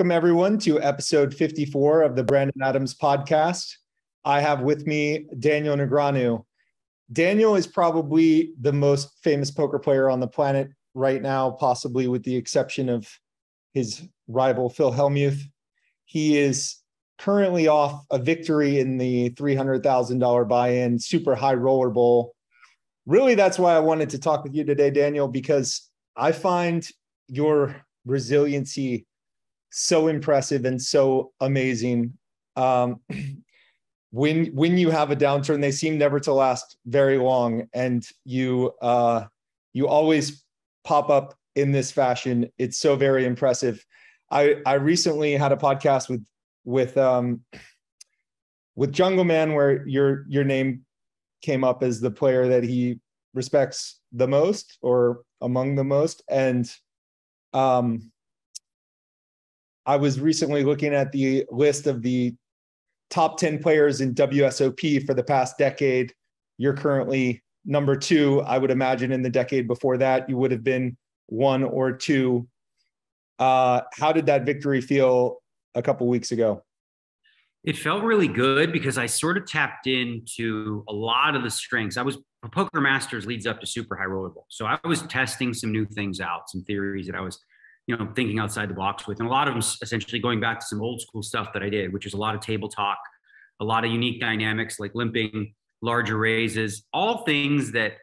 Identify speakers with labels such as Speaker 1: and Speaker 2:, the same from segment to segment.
Speaker 1: Welcome, everyone, to episode 54 of the Brandon Adams podcast. I have with me Daniel Negreanu. Daniel is probably the most famous poker player on the planet right now, possibly with the exception of his rival, Phil Hellmuth. He is currently off a victory in the $300,000 buy in super high roller bowl. Really, that's why I wanted to talk with you today, Daniel, because I find your resiliency so impressive and so amazing. Um, when when you have a downturn, they seem never to last very long, and you uh, you always pop up in this fashion. It's so very impressive. I I recently had a podcast with with um with Jungle Man where your your name came up as the player that he respects the most or among the most and um I was recently looking at the list of the top 10 players in WSOP for the past decade. You're currently number two. I would imagine in the decade before that, you would have been one or two. Uh, how did that victory feel a couple weeks ago?
Speaker 2: It felt really good because I sort of tapped into a lot of the strengths. I was Poker Masters leads up to Super High Roller Bowl, so I was testing some new things out, some theories that I was you know, thinking outside the box with. And a lot of them essentially going back to some old school stuff that I did, which is a lot of table talk, a lot of unique dynamics like limping, larger raises, all things that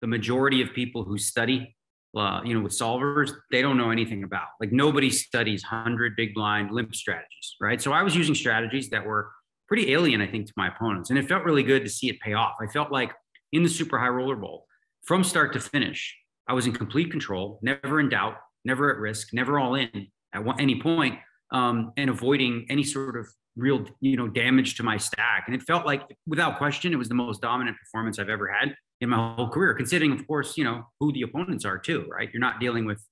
Speaker 2: the majority of people who study, uh, you know, with solvers, they don't know anything about. Like nobody studies 100 big blind limp strategies, right? So I was using strategies that were pretty alien, I think, to my opponents. And it felt really good to see it pay off. I felt like in the super high roller bowl, from start to finish, I was in complete control, never in doubt, never at risk, never all in at any point, um, and avoiding any sort of real, you know, damage to my stack. And it felt like, without question, it was the most dominant performance I've ever had in my whole career. Considering, of course, you know who the opponents are too, right? You're not dealing with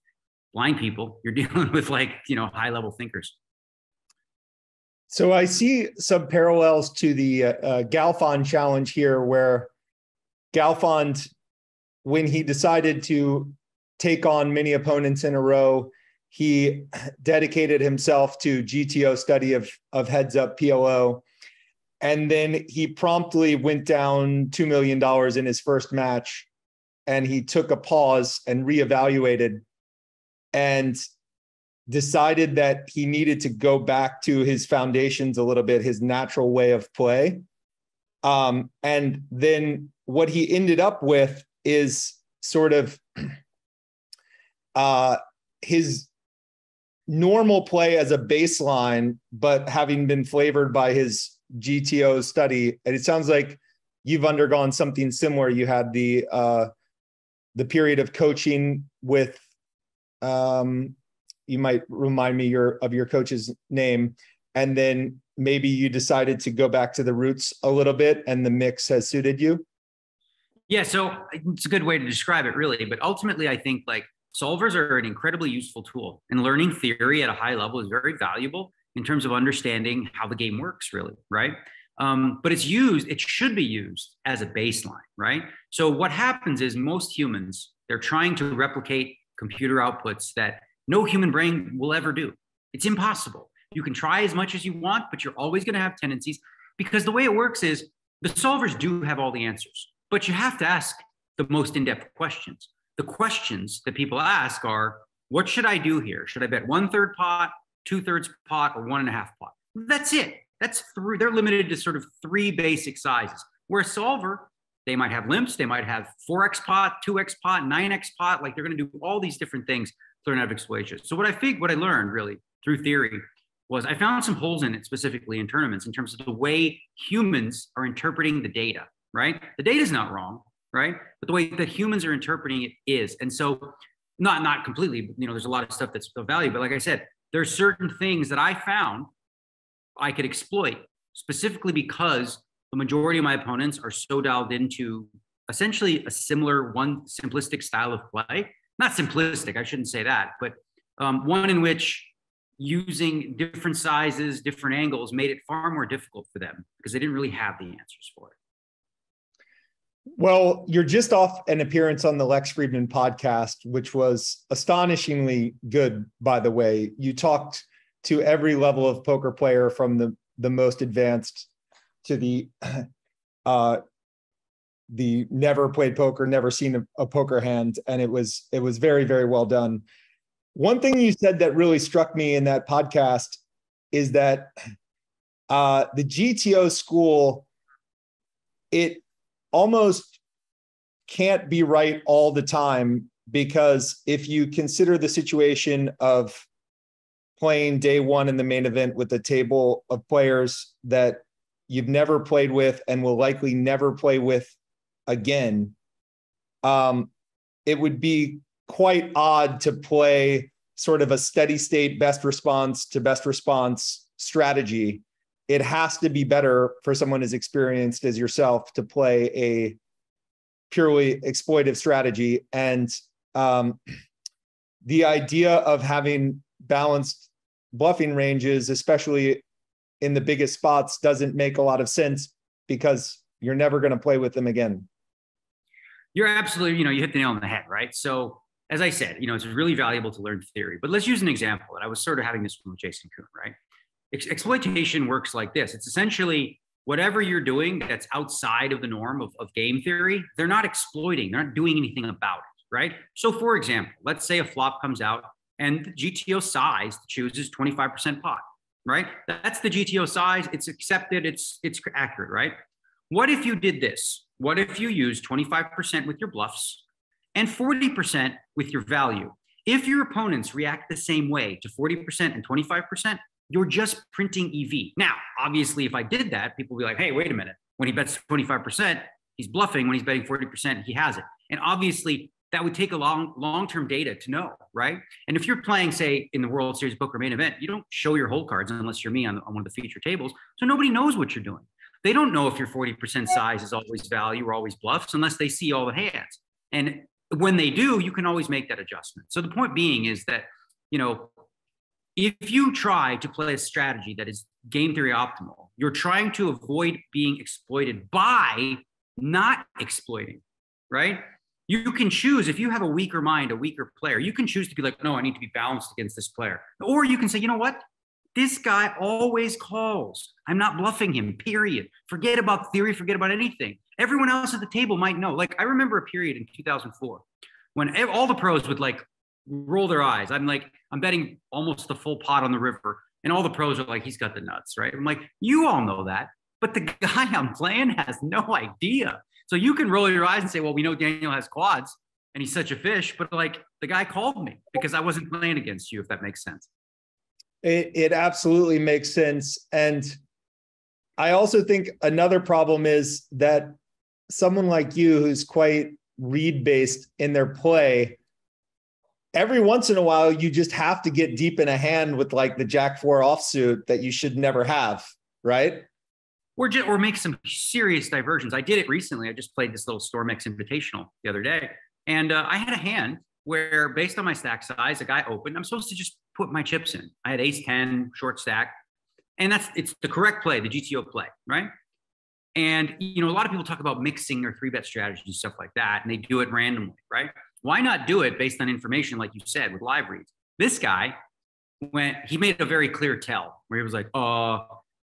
Speaker 2: blind people; you're dealing with like you know high level thinkers.
Speaker 1: So I see some parallels to the uh, uh, Galfond challenge here, where Galfond, when he decided to take on many opponents in a row. He dedicated himself to GTO study of, of heads up PLO. And then he promptly went down $2 million in his first match. And he took a pause and reevaluated and decided that he needed to go back to his foundations a little bit, his natural way of play. Um, and then what he ended up with is sort of uh, his normal play as a baseline, but having been flavored by his GTO study, and it sounds like you've undergone something similar. You had the uh, the period of coaching with. Um, you might remind me your of your coach's name, and then maybe you decided to go back to the roots a little bit, and the mix has suited you.
Speaker 2: Yeah, so it's a good way to describe it, really. But ultimately, I think like solvers are an incredibly useful tool and learning theory at a high level is very valuable in terms of understanding how the game works really right? Um, but it's used it should be used as a baseline right? So what happens is most humans they're trying to replicate computer outputs that no human brain will ever do. It's impossible. You can try as much as you want but you're always going to have tendencies because the way it works is the solvers do have all the answers but you have to ask the most in-depth questions the questions that people ask are what should I do here? Should I bet one third pot, two thirds pot, or one and a half pot? That's it. That's three. They're limited to sort of three basic sizes. Where a solver, they might have limps, they might have 4x pot, 2x pot, 9x pot. Like they're going to do all these different things to learn how to exploit it. So what I think, what I learned really through theory was I found some holes in it specifically in tournaments in terms of the way humans are interpreting the data, right? The data is not wrong right? But the way that humans are interpreting it is. And so not not completely, you know, there's a lot of stuff that's of value, but like I said, there's certain things that I found I could exploit specifically because the majority of my opponents are so dialed into essentially a similar one simplistic style of play. Not simplistic, I shouldn't say that, but um, one in which using different sizes, different angles made it far more difficult for them because they didn't really have the answers for it.
Speaker 1: Well, you're just off an appearance on the Lex Fridman podcast, which was astonishingly good, by the way. You talked to every level of poker player from the the most advanced to the uh the never played poker never seen a, a poker hand and it was it was very very well done one thing you said that really struck me in that podcast is that uh, the GTO school, it almost can't be right all the time because if you consider the situation of playing day one in the main event with a table of players that you've never played with and will likely never play with again, um, it would be quite odd to play sort of a steady state best response to best response strategy. It has to be better for someone as experienced as yourself to play a purely exploitive strategy. And um, the idea of having balanced bluffing ranges, especially in the biggest spots, doesn't make a lot of sense because you're never going to play with them again.
Speaker 2: You're absolutely, you know, you hit the nail on the head, right? So as I said, you know, it's really valuable to learn theory. But let's use an example. And I was sort of having this with Jason Koon, right? Ex- exploitation works like this. It's essentially whatever you're doing that's outside of the norm of, of game theory, they're not exploiting, they're not doing anything about it, right? So for example, let's say a flop comes out and the GTO size chooses 25% pot, right? That's the GTO size. It's accepted, it's it's accurate, right? What if you did this? What if you use 25% with your bluffs and 40% with your value. If your opponents react the same way to 40% and 25%, you're just printing EV. Now, obviously, if I did that, people will be like, hey, wait a minute. When he bets 25%, he's bluffing. When he's betting 40%, he has it. And obviously, that would take a long, long-term data to know, right? And if you're playing, say, in the World Series poker main event, you don't show your hole cards unless you're me on, on one of the feature tables. So nobody knows what you're doing. They don't know if your 40% size is always value or always bluffs unless they see all the hands. And when they do, you can always make that adjustment. So the point being is that, you know, if you try to play a strategy that is game theory optimal, you're trying to avoid being exploited by not exploiting, right? You can choose if you have a weaker mind, a weaker player, you can choose to be like, no, I need to be balanced against this player. Or you can say, you know what? This guy always calls. I'm not bluffing him, period. Forget about theory, forget about anything. Everyone else at the table might know. Like I remember a period in 2004 when all the pros would like roll their eyes. I'm like, I'm betting almost the full pot on the river. And all the pros are like, he's got the nuts, right? I'm like, you all know that. But the guy I'm playing has no idea. So you can roll your eyes and say, well, we know Daniel has quads and he's such a fish. But like the guy called me because I wasn't playing against you, if that makes sense.
Speaker 1: It, it absolutely makes sense. And I also think another problem is that someone like you who's quite read based in their play every once in a while you just have to get deep in a hand with like the jack four offsuit that you should never have right?
Speaker 2: Or just, or make some serious diversions. I did it recently. I just played this little StormX invitational the other day. And uh, i had a hand where based on my stack size a guy opened. I'm supposed to just put my chips in. I had ace 10 short stack. And that's it's the correct play the gto play right? And you know, a lot of people talk about mixing their three bet strategies and stuff like that, and they do it randomly, right? Why not do it based on information, like you said, with live reads? This guy went, he made a very clear tell where he was like, uh,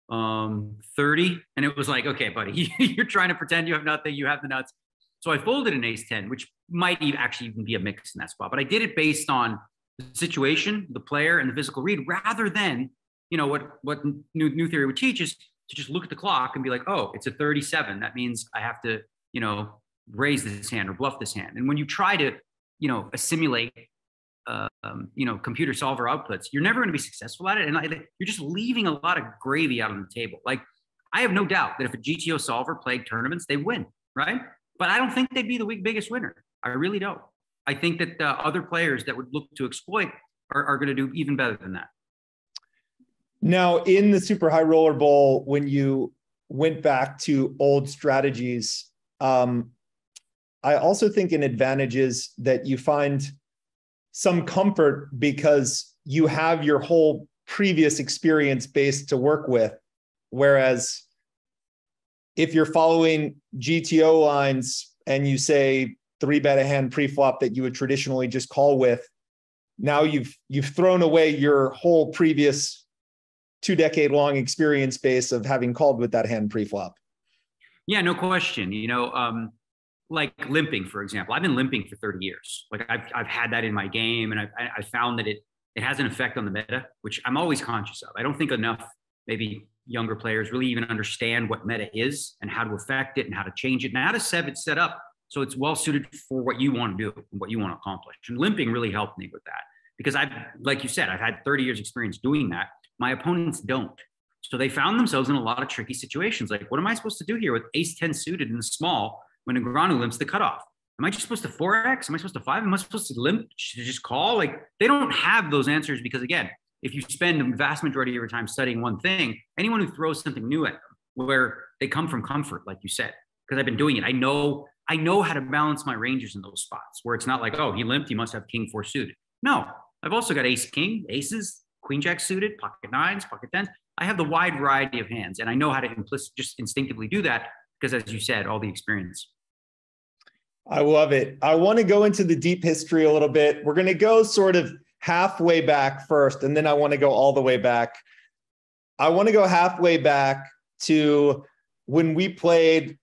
Speaker 2: um, 30. And it was like, okay, buddy, you're trying to pretend you have nothing, you have the nuts. So I folded an ace 10, which might even actually even be a mix in that spot, but I did it based on the situation, the player, and the physical read rather than, you know, what, what new, new theory would teach is to just look at the clock and be like, oh, it's a 37. That means I have to, you know, raise this hand or bluff this hand. And when you try to, you know, assimilate, uh, um, you know, computer solver outputs, you're never going to be successful at it. And you're just leaving a lot of gravy out on the table. Like, I have no doubt that if a GTO solver played tournaments, they win, right? But I don't think they'd be the biggest winner. I really don't. I think that uh, other players that would look to exploit are, are going to do even better than that.
Speaker 1: Now, in the Super High Roller Bowl, when you went back to old strategies, um, I also think an advantage is that you find some comfort because you have your whole previous experience base to work with. Whereas if you're following GTO lines and you say three bet a hand pre-flop that you would traditionally just call with, now you've you've thrown away your whole previous two decade long experience base of having called with that hand pre-flop.
Speaker 2: Yeah, no question. You know, um, like limping, for example. I've been limping for 30 years. Like I've, I've had that in my game and I've, I found that it, it has an effect on the meta, which I'm always conscious of. I don't think enough maybe younger players really even understand what meta is and how to affect it and how to change it and how to set it set up so it's well suited for what you want to do and what you want to accomplish. And limping really helped me with that because I've, like you said, I've had 30 years experience doing that. My opponents don't. So they found themselves in a lot of tricky situations. Like, what am I supposed to do here with ace 10 suited in the small when Negreanu limps the cutoff? Am I just supposed to 4x? Am I supposed to 5? Am I supposed to limp to just call? Like, they don't have those answers because, again, if you spend the vast majority of your time studying one thing, anyone who throws something new at them, where they come from comfort, like you said, because I've been doing it, I know I know how to balance my ranges in those spots where it's not like, oh, he limped, he must have king four suited. No, I've also got ace king, aces, queen jack suited, pocket nines, pocket tens. I have the wide variety of hands, and I know how to implicit just instinctively do that because, as you said, all the experience.
Speaker 1: I love it. I want to go into the deep history a little bit. We're going to go sort of halfway back first, and then I want to go all the way back. I want to go halfway back to when we played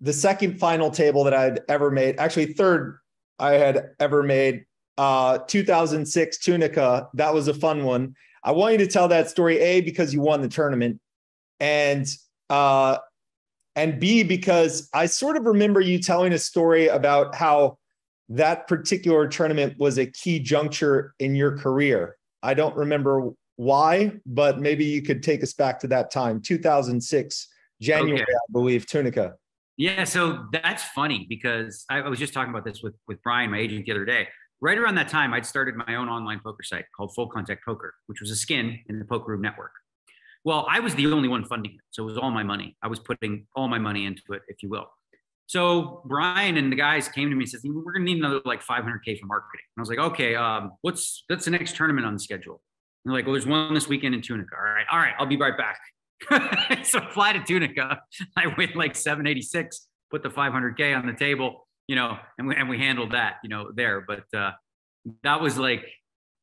Speaker 1: the second final table that I'd ever made, actually third I had ever made, uh, 2006 Tunica. That was a fun one. I want you to tell that story, A, because you won the tournament, and uh, and B, because I sort of remember you telling a story about how that particular tournament was a key juncture in your career. I don't remember why, but maybe you could take us back to that time, 2006, January, okay. I believe, Tunica.
Speaker 2: Yeah, so that's funny because I, was just talking about this with with Brian, my agent, the other day. Right around that time, I'd started my own online poker site called Full Contact Poker, which was a skin in the Poker Room Network. Well, I was the only one funding it, so it was all my money. I was putting all my money into it, if you will. So Brian and the guys came to me and says, "We're going to need another like 500k for marketing." And I was like, "Okay, um, what's that's the next tournament on the schedule?" And they're like, "Well, there's one this weekend in Tunica." All right, all right, I'll be right back. so fly to Tunica. I win like 786, put the 500K on the table, you know, and we, and we handled that, you know, there. But uh, that was like,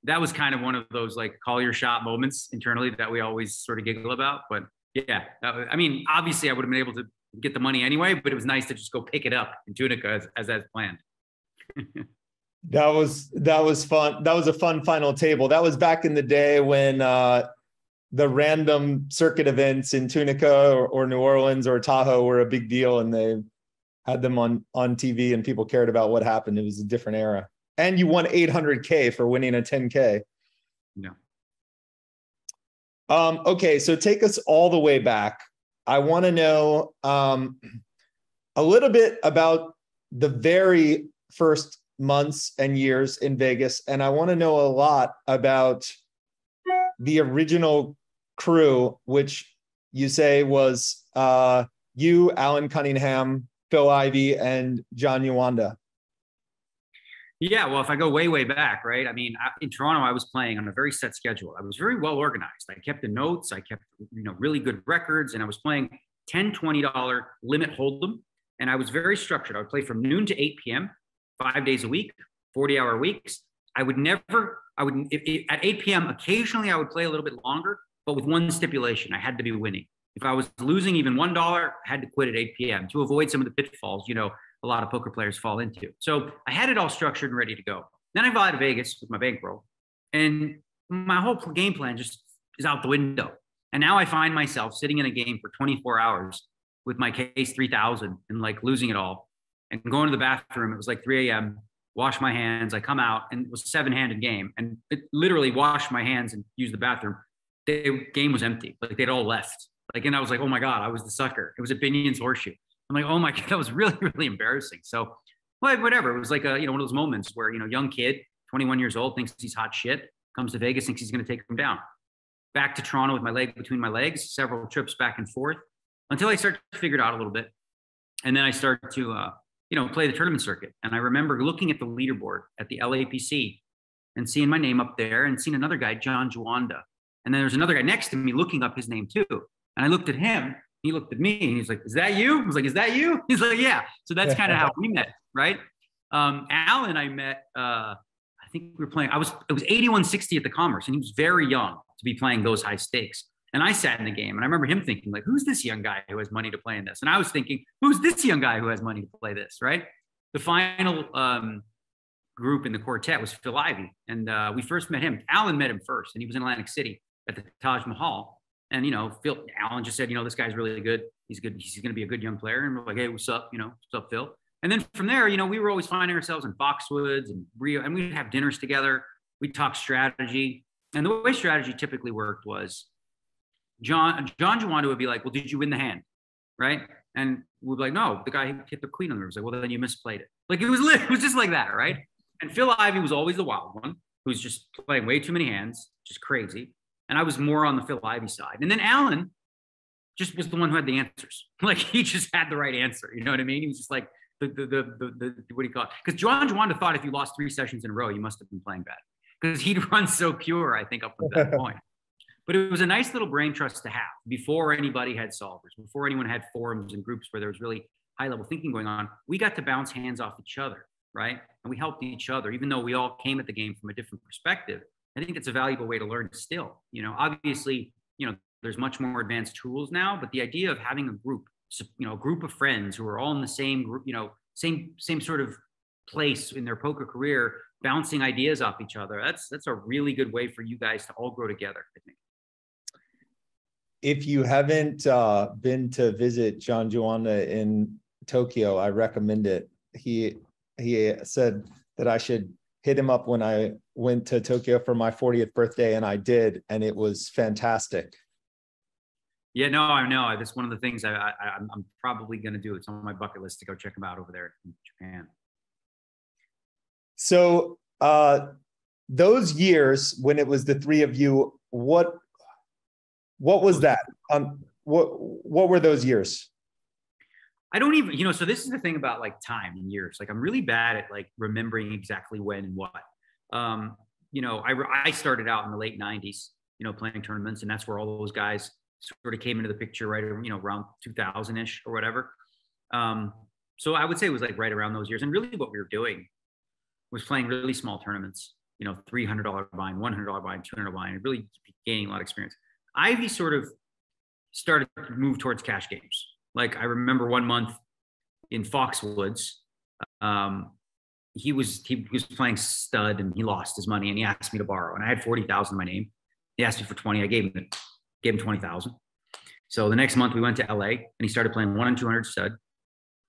Speaker 2: that was kind of one of those like call your shot moments internally that we always sort of giggle about. But yeah, was, I mean, obviously I would have been able to get the money anyway, but it was nice to just go pick it up in Tunica as, as, as planned.
Speaker 1: that was that was fun. That was a fun final table. That was back in the day when uh, the random circuit events in Tunica or, or, New Orleans or Tahoe were a big deal, and they had them on on TV, and people cared about what happened. It was a different era, and you won 800k for winning a 10k.
Speaker 2: Yeah.
Speaker 1: Um, okay, so take us all the way back. I want to know um, a little bit about the very first months and years in Vegas, and I want to know a lot about the original crew, which you say was uh, you, Allen Cunningham, Phil Ivey and John Juanda.
Speaker 2: Yeah, well, if I go way, way back, right? I mean, in Toronto, I was playing on a very set schedule. I was very well organized. I kept the notes. I kept, you know, really good records, and I was playing 10 $20 limit hold'em. And I was very structured. I would play from noon to 8 p.m., five days a week, 40 hour weeks. I would never, I would, at 8 p.m., occasionally I would play a little bit longer, but with one stipulation I had to be winning. If I was losing even $1, I had to quit at 8 p.m. to avoid some of the pitfalls, you know, a lot of poker players fall into. So I had it all structured and ready to go. Then I fly to Vegas with my bankroll, and my whole game plan just is out the window. And now I find myself sitting in a game for 24 hours with my case 3000 and like losing it all and going to the bathroom. It was like 3 a.m. Wash my hands. I come out and it was a seven handed game and it literally washed my hands and used the bathroom the game was empty. Like they'd all left. Like, and I was like, oh my God, I was the sucker. It was a Binion's horseshoe. I'm like, oh my God, that was really, really embarrassing. So, well, whatever. It was like a, you know, one of those moments where, you know, young kid, 21 years old, thinks he's hot shit, comes to Vegas, thinks he's going to take him down. Back to Toronto with my leg between my legs, several trips back and forth until I start to figure it out a little bit. And then I start to, uh, you know, play the tournament circuit. And I remember looking at the leaderboard at the LAPC and seeing my name up there and seeing another guy, John Juanda, and then there's another guy next to me looking up his name too. And I looked at him, he looked at me, and he's like, Is that you? I was like, Is that you? He's like, Yeah. So that's kind of how we met, right? Um, Allen, I met, uh, I think we were playing, I was, it was 8160 at the Commerce, and he was very young to be playing those high stakes. And I sat in the game and I remember him thinking, like, who's this young guy who has money to play in this? And I was thinking, who's this young guy who has money to play this, right? The final um, group in the quartet was Phil Ivey. And uh, we first met him. Allen met him first, and he was in Atlantic City at the Taj Mahal. And, you know, Phil, Allen just said, you know, this guy's really good. He's good. He's going to be a good young player. And we're like, hey, what's up? You know, what's up, Phil? And then from there, you know, we were always finding ourselves in Foxwoods and Rio, and we'd have dinners together. We'd talk strategy. And the way strategy typically worked was John John Juanda would be like, "Well, did you win the hand?" Right? And we'd be like, "No, the guy hit the queen on the river." Was like, "Well, then you misplayed it." Like it was it was just like that, right? And Phil Ivey was always the wild one, who's just playing way too many hands, just crazy. And I was more on the Phil Ivey side. And then Allen just was the one who had the answers. Like he just had the right answer. You know what I mean? He was just like the the the, the, the what do you call it? Because John Juanda thought if you lost three sessions in a row, you must have been playing bad. Because he'd run so pure, I think, up to that point. But it was a nice little brain trust to have before anybody had solvers, before anyone had forums and groups where there was really high level thinking going on. We got to bounce hands off each other, right? And we helped each other, even though we all came at the game from a different perspective. I think it's a valuable way to learn still. You know, obviously, you know, there's much more advanced tools now, but the idea of having a group, you know, a group of friends who are all in the same group, you know, same same sort of place in their poker career, bouncing ideas off each other. That's that's a really good way for you guys to all grow together. I think
Speaker 1: if you haven't uh, been to visit John Juanda in Tokyo, I recommend it. He he said that I should hit him up when I went to Tokyo for my 40th birthday, and I did, and it was fantastic.
Speaker 2: Yeah, no, I know. That's one of the things I, I I'm probably going to do. It's on my bucket list to go check him out over there in Japan.
Speaker 1: So, uh, those years when it was the three of you, what what was that? Um, what what were those years?
Speaker 2: I don't even, you know, so this is the thing about like time and years. Like I'm really bad at like remembering exactly when and what. Um, you know, I I started out in the late 90s, you know, playing tournaments, and that's where all those guys sort of came into the picture, right? You know, around 2000-ish or whatever. Um, so I would say it was like right around those years. And really what we were doing was playing really small tournaments, you know, $300 buy-in, $100 buy-in, $200 buy-in, really gaining a lot of experience. Ivey sort of started to move towards cash games. Like I remember one month in Foxwoods, um, he was he was playing stud and he lost his money and he asked me to borrow and I had forty thousand in my name. He asked me for twenty. I gave him gave him twenty thousand. So the next month we went to LA and he started playing one and two hundred stud.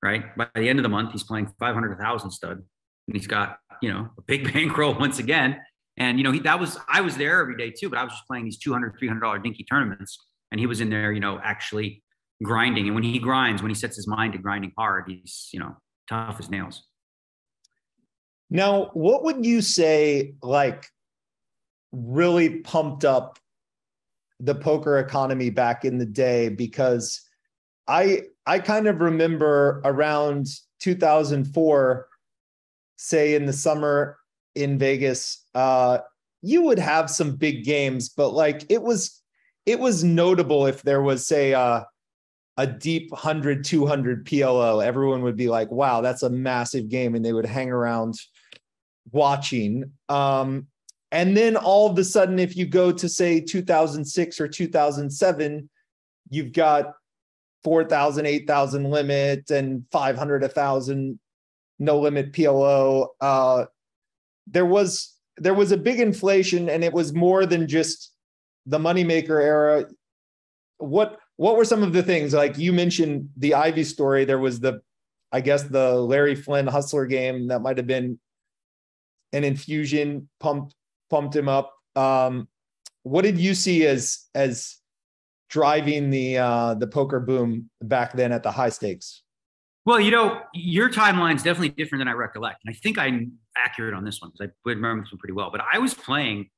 Speaker 2: Right by the end of the month he's playing five hundred thousand stud and he's got you know a big bankroll once again and, you know, he, that was, I was there every day too, but I was just playing these 200, $300 dinky tournaments. And he was in there, you know, actually grinding. And when he grinds, when he sets his mind to grinding hard, he's, you know, tough as nails.
Speaker 1: Now, what would you say, like, really pumped up the poker economy back in the day? Because I, I kind of remember around 2004, say in the summer in Vegas, uh, you would have some big games, but like it was, it was notable if there was say uh, a deep 100, 200 PLO, everyone would be like, wow, that's a massive game. And they would hang around watching. Um, and then all of a sudden, if you go to say 2006 or 2007, you've got 4,000, 8,000 limit and 500, 1,000 no limit PLO. Uh, there was there was a big inflation and it was more than just the moneymaker era what what were some of the things like you mentioned the Ivey story there was the i guess the larry flynt hustler game that might have been an infusion pumped pumped him up um, what did you see as as driving the uh the poker boom back then at the high stakes
Speaker 2: well, you know, your timeline is definitely different than I recollect. And I think I'm accurate on this one because I would remember this one pretty well. But I was playing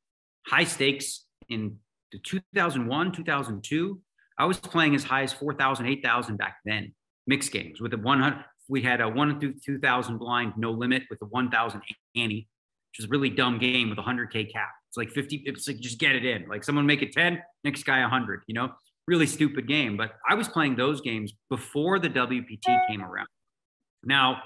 Speaker 2: high stakes in the 2001, 2002. I was playing as high as 4,000, 8,000 back then, mixed games with a 100. We had a one through 2,000 blind, no limit with a 1,000 ante, which is a really dumb game with a 100K cap. It's like 50, it's like just get it in. Like someone make it 10, next guy 100, you know? really stupid game. But I was playing those games before the WPT came around. Now,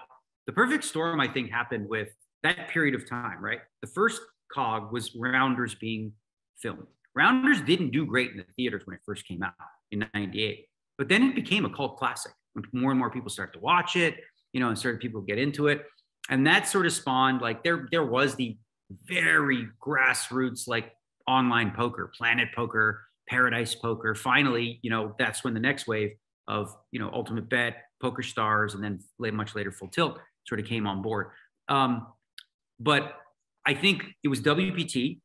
Speaker 2: the perfect storm, I think, happened with that period of time, right? The first cog was rounders being filmed, Rounders didn't do great in the theaters when it first came out in 98. But then it became a cult classic when more and more people started to watch it, you know, and certain people get into it. And that sort of spawned like there, there was the very grassroots like online poker, Planet Poker, Paradise Poker. Finally, you know, that's when the next wave of, you know, Ultimate Bet, Poker Stars, and then much later Full Tilt sort of came on board. Um, but I think it was WPT,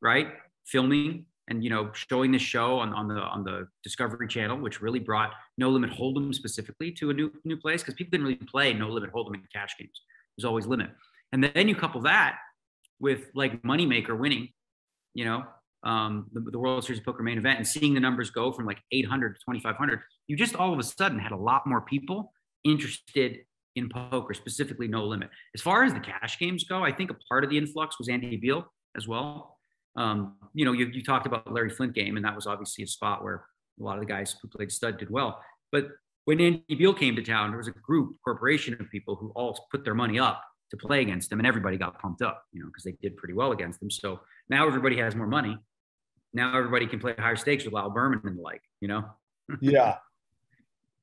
Speaker 2: right? Filming and you know showing the show on, on the on the Discovery Channel, which really brought No Limit Hold'em specifically to a new new place because people didn't really play No Limit Hold'em in cash games. There's always limit, and then you couple that with like Moneymaker winning, you know, um, the, the, World Series of Poker main event and seeing the numbers go from like 800 to 2,500, you just all of a sudden had a lot more people interested in poker, specifically no limit. As far as the cash games go, I think a part of the influx was Andy Beal as well. Um, you know, you, you talked about Larry Flynt game, and that was obviously a spot where a lot of the guys who played stud did well. But when Andy Beal came to town, there was a group, corporation of people who all put their money up to play against him, and everybody got pumped up, you know, because they did pretty well against them. So now everybody has more money. Now everybody can play higher stakes with Lyle Berman and the like, you know?
Speaker 1: yeah.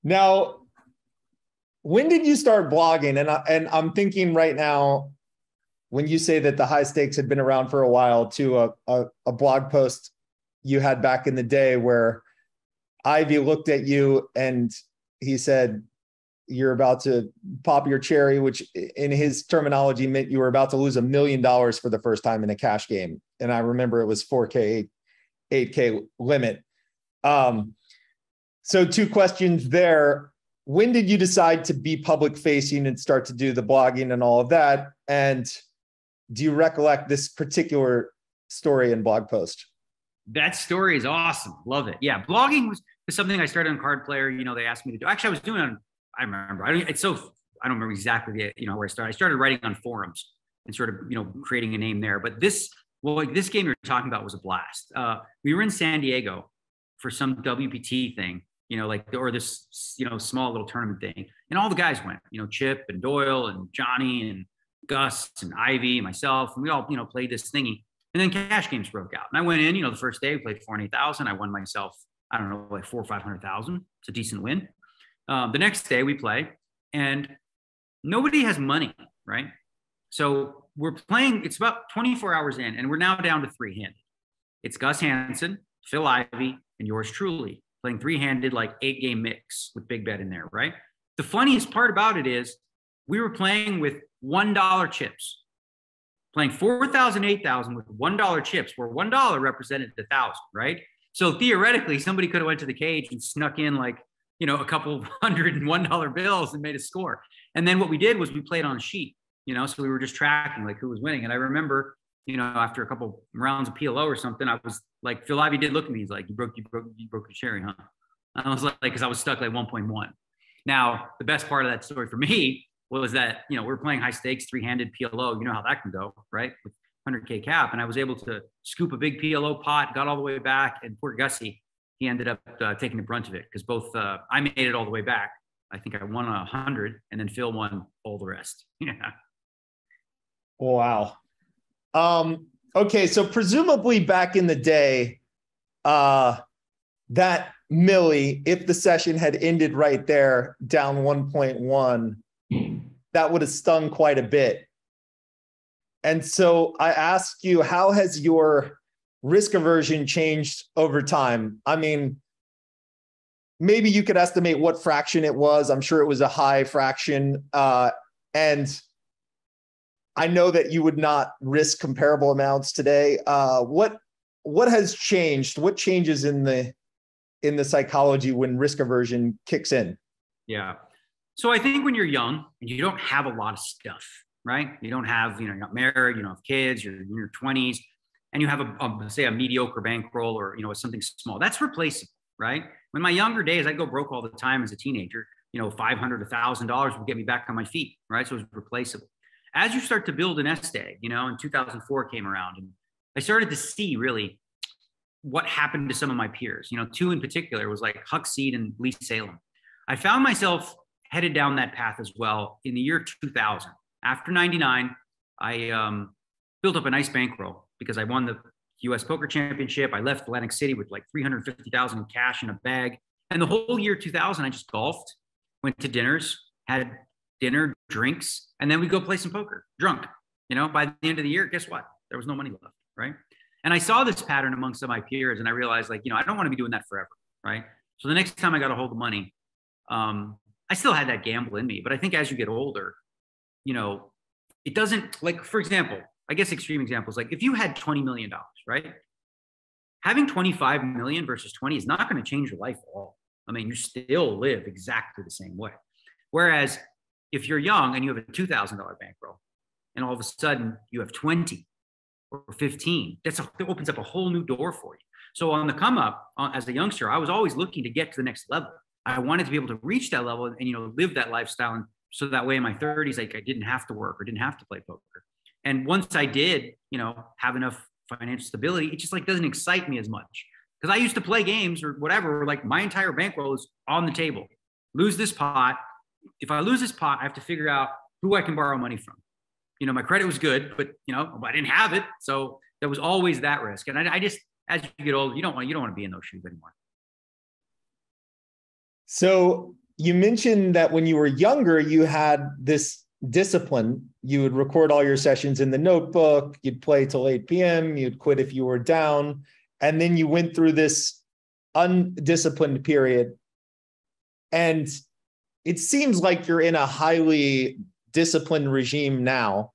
Speaker 1: Now, when did you start blogging? And I, and I'm thinking right now, when you say that the high stakes had been around for a while, to a, a, a blog post you had back in the day where Ivey looked at you and he said, You're about to pop your cherry, which in his terminology meant you were about to lose a million dollars for the first time in a cash game. And I remember it was 4K, 8K limit. Um, so, two questions there. When did you decide to be public facing and start to do the blogging and all of that? And do you recollect this particular story and blog post?
Speaker 2: That story is awesome. Love it. Yeah, blogging was, something I started on Card Player. You know, they asked me to do. Actually, I was doing on. I remember. I don't. It's so. I don't remember exactly the, you know where I started. I started writing on forums and sort of you know creating a name there. But this well, like this game you're talking about was a blast. Uh, we were in San Diego for some WPT thing, you know, like or this you know small little tournament thing, and all the guys went. You know, Chip and Doyle and Johnny and Gus and Ivey, myself, and we all, you know, played this thingy. And then cash games broke out. And I went in, you know, the first day we played four and eight thousand. I won myself, I don't know, like four or five hundred thousand. It's a decent win. Um, the next day we play, and nobody has money, right? So we're playing, it's about 24 hours in, and we're now down to three handed. It's Gus Hansen, Phil Ivey, and yours truly playing three handed, like eight game mix with big bet in there, right? The funniest part about it is we were playing with $1 chips, playing 4,000, 8,000 with $1 chips, where $1 represented the thousand, right? So theoretically, somebody could have went to the cage and snuck in like, you know, a couple hundred and one dollar bills and made a score. And then what we did was we played on a sheet, you know, so we were just tracking like who was winning. And I remember, you know, after a couple rounds of PLO or something, I was like, Phil Ivey did look at me. He's like, you broke, you broke, you broke your cherry, huh? And I was like, because I was stuck like 1.1. Now, the best part of that story for me was that you know we're playing high stakes three-handed PLO. You know how that can go, right? With 100k cap, and I was able to scoop a big PLO pot, got all the way back, and poor Gussie, he ended up uh, taking the brunt of it because both uh, I made it all the way back. I think I won a hundred, and then Phil won all the rest. Yeah.
Speaker 1: Wow. Um, okay, so presumably back in the day, uh, that Millie, if the session had ended right there, down 1.1, that would have stung quite a bit. And so I ask you, how has your risk aversion changed over time? I mean, maybe you could estimate what fraction it was. I'm sure it was a high fraction. Uh, and I know that you would not risk comparable amounts today. Uh, what what has changed? What changes in the in the psychology when risk aversion kicks in?
Speaker 2: Yeah. So I think when you're young and you don't have a lot of stuff, right? You don't have, you know, you're not married, you don't have kids, you're in your 20s, and you have a, a say a mediocre bankroll or you know something small. That's replaceable, right? When my younger days, I go broke all the time as a teenager. You know, five hundred, a thousand dollars would get me back on my feet, right? So it was replaceable. As you start to build an nest egg, you know, in 2004 came around, and I started to see really what happened to some of my peers. You know, two in particular was like Huck Seed and Lee Salem. I found myself headed down that path as well in the year 2000. After 99, I um, built up a nice bankroll because I won the U.S. Poker Championship. I left Atlantic City with like 350,000 in cash in a bag. And the whole year 2000, I just golfed, went to dinners, had dinner, drinks, and then we go play some poker, drunk. You know, by the end of the year, guess what? There was no money left, right? And I saw this pattern among some of my peers, and I realized, like, you know, I don't want to be doing that forever, right? So the next time I got a hold of money, um, I still had that gamble in me, but I think as you get older, you know, it doesn't like, for example, I guess extreme examples, like if you had $20 million, right? Having 25 million versus 20 is not going to change your life at all. I mean, you still live exactly the same way. Whereas if you're young and you have a $2,000 bankroll and all of a sudden you have 20 or 15, that's a, that opens up a whole new door for you. So on the come up uh, as a youngster, I was always looking to get to the next level. I wanted to be able to reach that level and, you know, live that lifestyle. And so that way in my 30s, like I didn't have to work or didn't have to play poker. And once I did, you know, have enough financial stability, it just like doesn't excite me as much. Because I used to play games or whatever, Where, like my entire bankroll is on the table. Lose this pot. If I lose this pot, I have to figure out who I can borrow money from. You know, my credit was good, but you know, I didn't have it. So there was always that risk. And I, I just, as you get older, you don't want you don't want to be in those shoes anymore.
Speaker 1: So you mentioned that when you were younger, you had this discipline. You would record all your sessions in the notebook, you'd play till 8 p.m., you'd quit if you were down. And then you went through this undisciplined period. And it seems like you're in a highly disciplined regime now.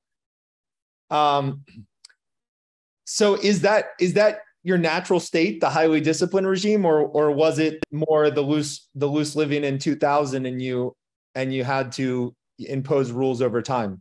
Speaker 1: Um, so is that is that your natural state, the highly disciplined regime, or or was it more the loose the loose living in 2000 and you and you had to impose rules over time?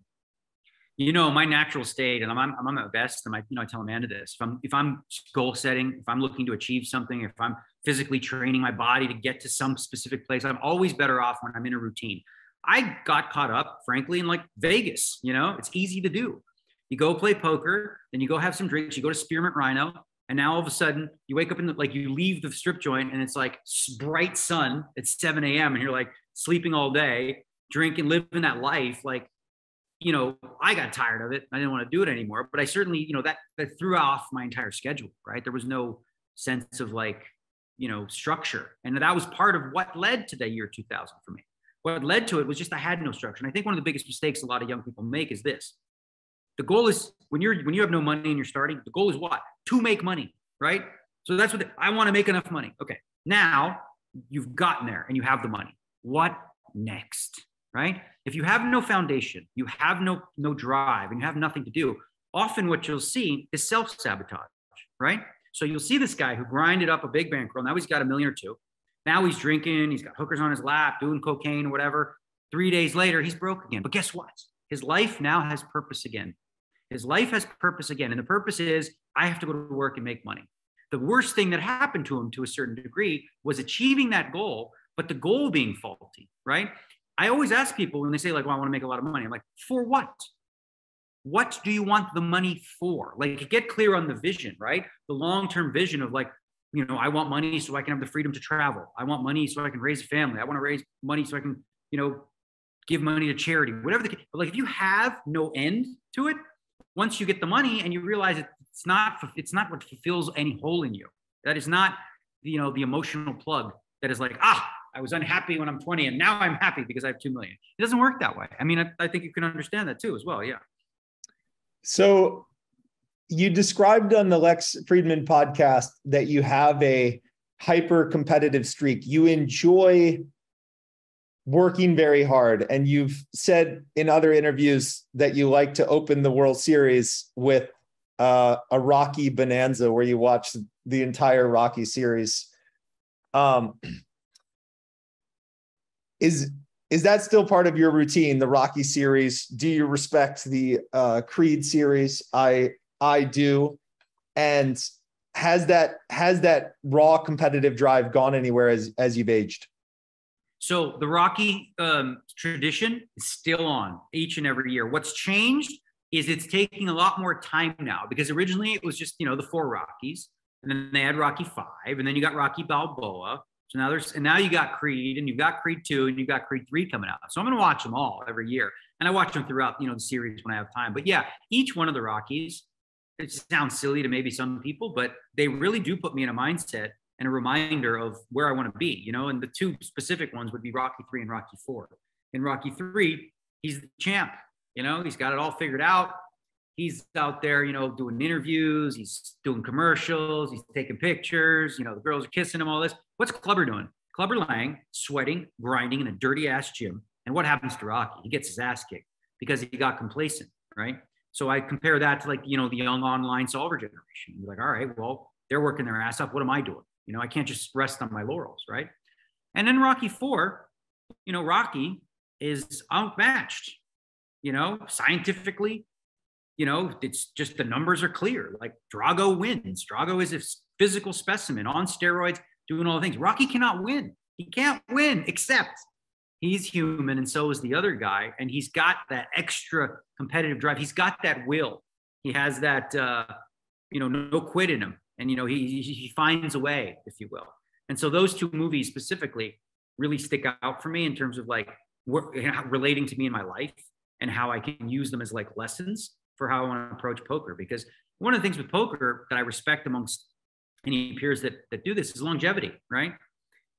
Speaker 2: You know, my natural state, and I'm I'm, at my best, and I you know I tell Amanda this: if I'm if I'm goal setting, if I'm looking to achieve something, if I'm physically training my body to get to some specific place, I'm always better off when I'm in a routine. I got caught up, frankly, in like Vegas. You know, it's easy to do. You go play poker, then you go have some drinks, you go to Spearmint Rhino, and now all of a sudden you wake up in the like you leave the strip joint and it's like bright sun at 7 a.m. and you're like sleeping all day, drinking, living that life. Like, you know, I got tired of it. I didn't want to do it anymore. But I certainly, you know, that that threw off my entire schedule, right? There was no sense of like, you know, structure. And that was part of what led to the year 2000 for me. What led to it was just I had no structure. And I think one of the biggest mistakes a lot of young people make is this. The goal is when you're when you have no money and you're starting, the goal is what? To make money, right? So that's what I want to make enough money. Okay. Now you've gotten there and you have the money. What next? Right? If you have no foundation, you have no no drive and you have nothing to do, often what you'll see is self-sabotage, right? So you'll see this guy who grinded up a big bankroll. Now he's got a million or two. Now he's drinking, he's got hookers on his lap, doing cocaine or whatever. Three days later, he's broke again. But guess what? His life now has purpose again. His life has purpose again. And the purpose is I have to go to work and make money. The worst thing that happened to him to a certain degree was achieving that goal, but the goal being faulty, right? I always ask people when they say, like, well, I want to make a lot of money. I'm like, for what? What do you want the money for? Like, get clear on the vision, right? The long term vision of, like, you know, I want money so I can have the freedom to travel. I want money so I can raise a family. I want to raise money so I can, you know, give money to charity, whatever the. But like, if you have no end to it, once you get the money and you realize it's not it's not what fulfills any hole in you. That is not you know the emotional plug that is like ah i was unhappy when i'm 20 and now i'm happy because i have 2 million. It doesn't work that way. I mean i, I think you can understand that too as well yeah.
Speaker 1: So you described on the lex fridman podcast that you have a hyper competitive streak. You enjoy working very hard. And you've said in other interviews that you like to open the World Series with uh, a Rocky bonanza where you watch the entire Rocky series. Um, is is that still part of your routine? The Rocky series? Do you respect the uh, Creed series? I I do, and has that has that raw competitive drive gone anywhere as as you've aged?
Speaker 2: So the Rocky um, tradition is still on each and every year. What's changed is it's taking a lot more time now because originally it was just you know the four Rockies, and then they had Rocky Five, and then you got Rocky Balboa. So now there's and now you got Creed, and you've got Creed Two, and you've got Creed Three coming out. So I'm going to watch them all every year, and I watch them throughout you know the series when I have time. But yeah, each one of the Rockies it sounds silly to maybe some people, but they really do put me in a mindset and a reminder of where I want to be, you know. And the two specific ones would be Rocky three and Rocky four. In Rocky three, he's the champ, you know, he's got it all figured out. He's out there, you know, doing interviews, he's doing commercials, he's taking pictures, you know, the girls are kissing him, all this. What's Clubber doing? Clubber Lang sweating, grinding in a dirty ass gym. And what happens to Rocky? He gets his ass kicked because he got complacent, right? So I compare that to like, you know, the young online solver generation. You're like, all right, well, they're working their ass off. What am I doing? You know, I can't just rest on my laurels, right? And then Rocky Four, you know, Rocky is outmatched, you know, scientifically, you know, it's just the numbers are clear. Like Drago wins. Drago is a physical specimen on steroids, doing all the things. Rocky cannot win. He can't win, except he's human and so is the other guy. And he's got that extra competitive drive. He's got that will. He has that, uh, you know, no quit in him and you know he he finds a way if you will. And so those two movies specifically really stick out for me in terms of like relating to me in my life and how i can use them as like lessons for how i want to approach poker. Because one of the things with poker that i respect amongst any peers that that do this is longevity right?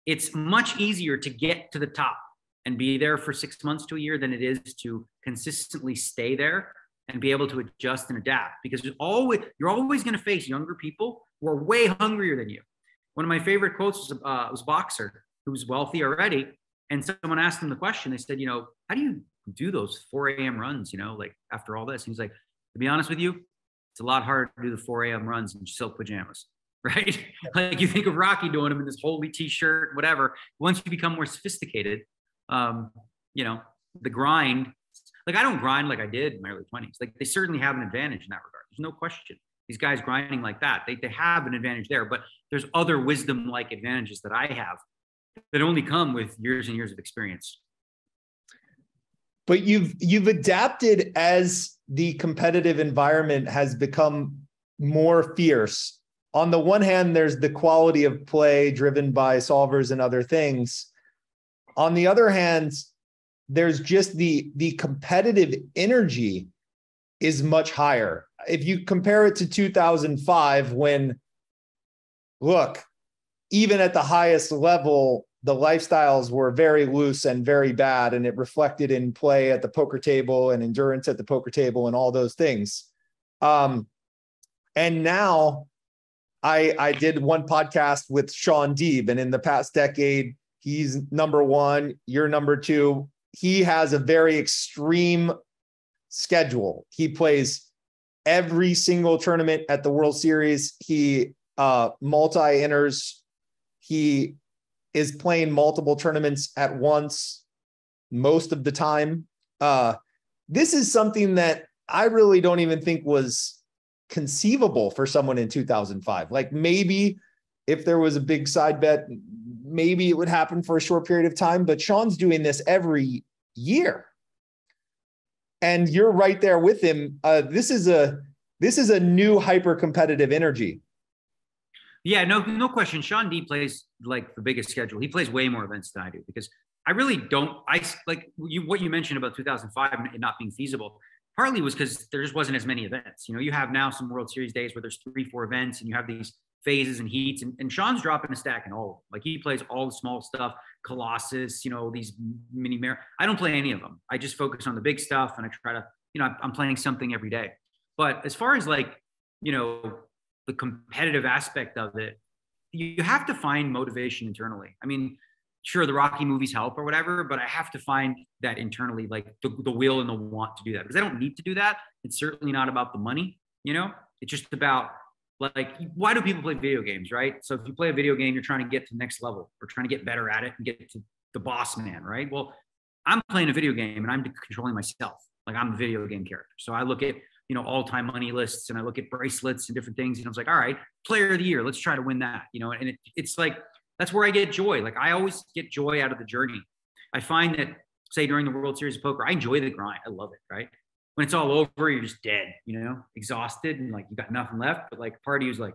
Speaker 2: It's much easier to get to the top and be there for six months to a year than it is to consistently stay there and be able to adjust and adapt. Because always you're always going to face younger people who are way hungrier than you. One of my favorite quotes was, uh, was a boxer who's wealthy already, and someone asked him the question. They said, you know, how do you do those 4 a.m. runs? You know, like after all this, he's like, to be honest with you, it's a lot harder to do the 4 a.m. runs in silk pajamas. Right? like you think of Rocky doing them in this holy t-shirt, whatever. Once you become more sophisticated, um, you know, the grind like I don't grind like I did in my early 20s. Like they certainly have an advantage in that regard. There's no question. These guys grinding like that, they, they have an advantage there, but there's other wisdom like advantages that I have that only come with years and years of experience.
Speaker 1: But you've you've adapted as the competitive environment has become more fierce. On the one hand, there's the quality of play driven by solvers and other things. On the other hand, there's just the the competitive energy is much higher. If you compare it to 2005 when look, even at the highest level the lifestyles were very loose and very bad and it reflected in play at the poker table and endurance at the poker table and all those things. Um and now I I did one podcast with Shaun Deeb and in the past decade he's number 1, you're number 2 he has a very extreme schedule. He plays every single tournament at the World Series. He uh, multi enters. He is playing multiple tournaments at once most of the time. Uh, this is something that I really don't even think was conceivable for someone in 2005. Like maybe if there was a big side bet, maybe it would happen for a short period of time, but Shaun's doing this every year. And you're right there with him. Uh, this is a this is a new hyper competitive energy.
Speaker 2: Yeah, no, no question. Shaun D plays like the biggest schedule. He plays way more events than I do because I really don't. I like you what you mentioned about 2005 and not being feasible. Partly was because there just wasn't as many events. You know, you have now some World Series days where there's three, four events, and you have these phases and heats. And, and Shaun's dropping a stack in all. Like he plays all the small stuff, Colossus, you know, these mini mar. I don't play any of them. I just focus on the big stuff and I try to, you know, I'm playing something every day. But as far as like, you know, the competitive aspect of it, you have to find motivation internally. I mean, sure, the Rocky movies help or whatever, but I have to find that internally, like the, the will and the want to do that because I don't need to do that. It's certainly not about the money, you know, it's just about like why do people play video games right? So if you play a video game you're trying to get to the next level or trying to get better at it and get to the boss man right? Well i'm playing a video game and i'm controlling myself. Like i'm a video game character. So i look at you know all-time money lists and i look at bracelets and different things and i was like all right player of the year let's try to win that you know? And it, it's like that's where i get joy. Like i always get joy out of the journey. I find that say during the world series of poker i enjoy the grind. I love it right when it's all over, you're just dead, you know, exhausted and like you got nothing left. But like part of you is like,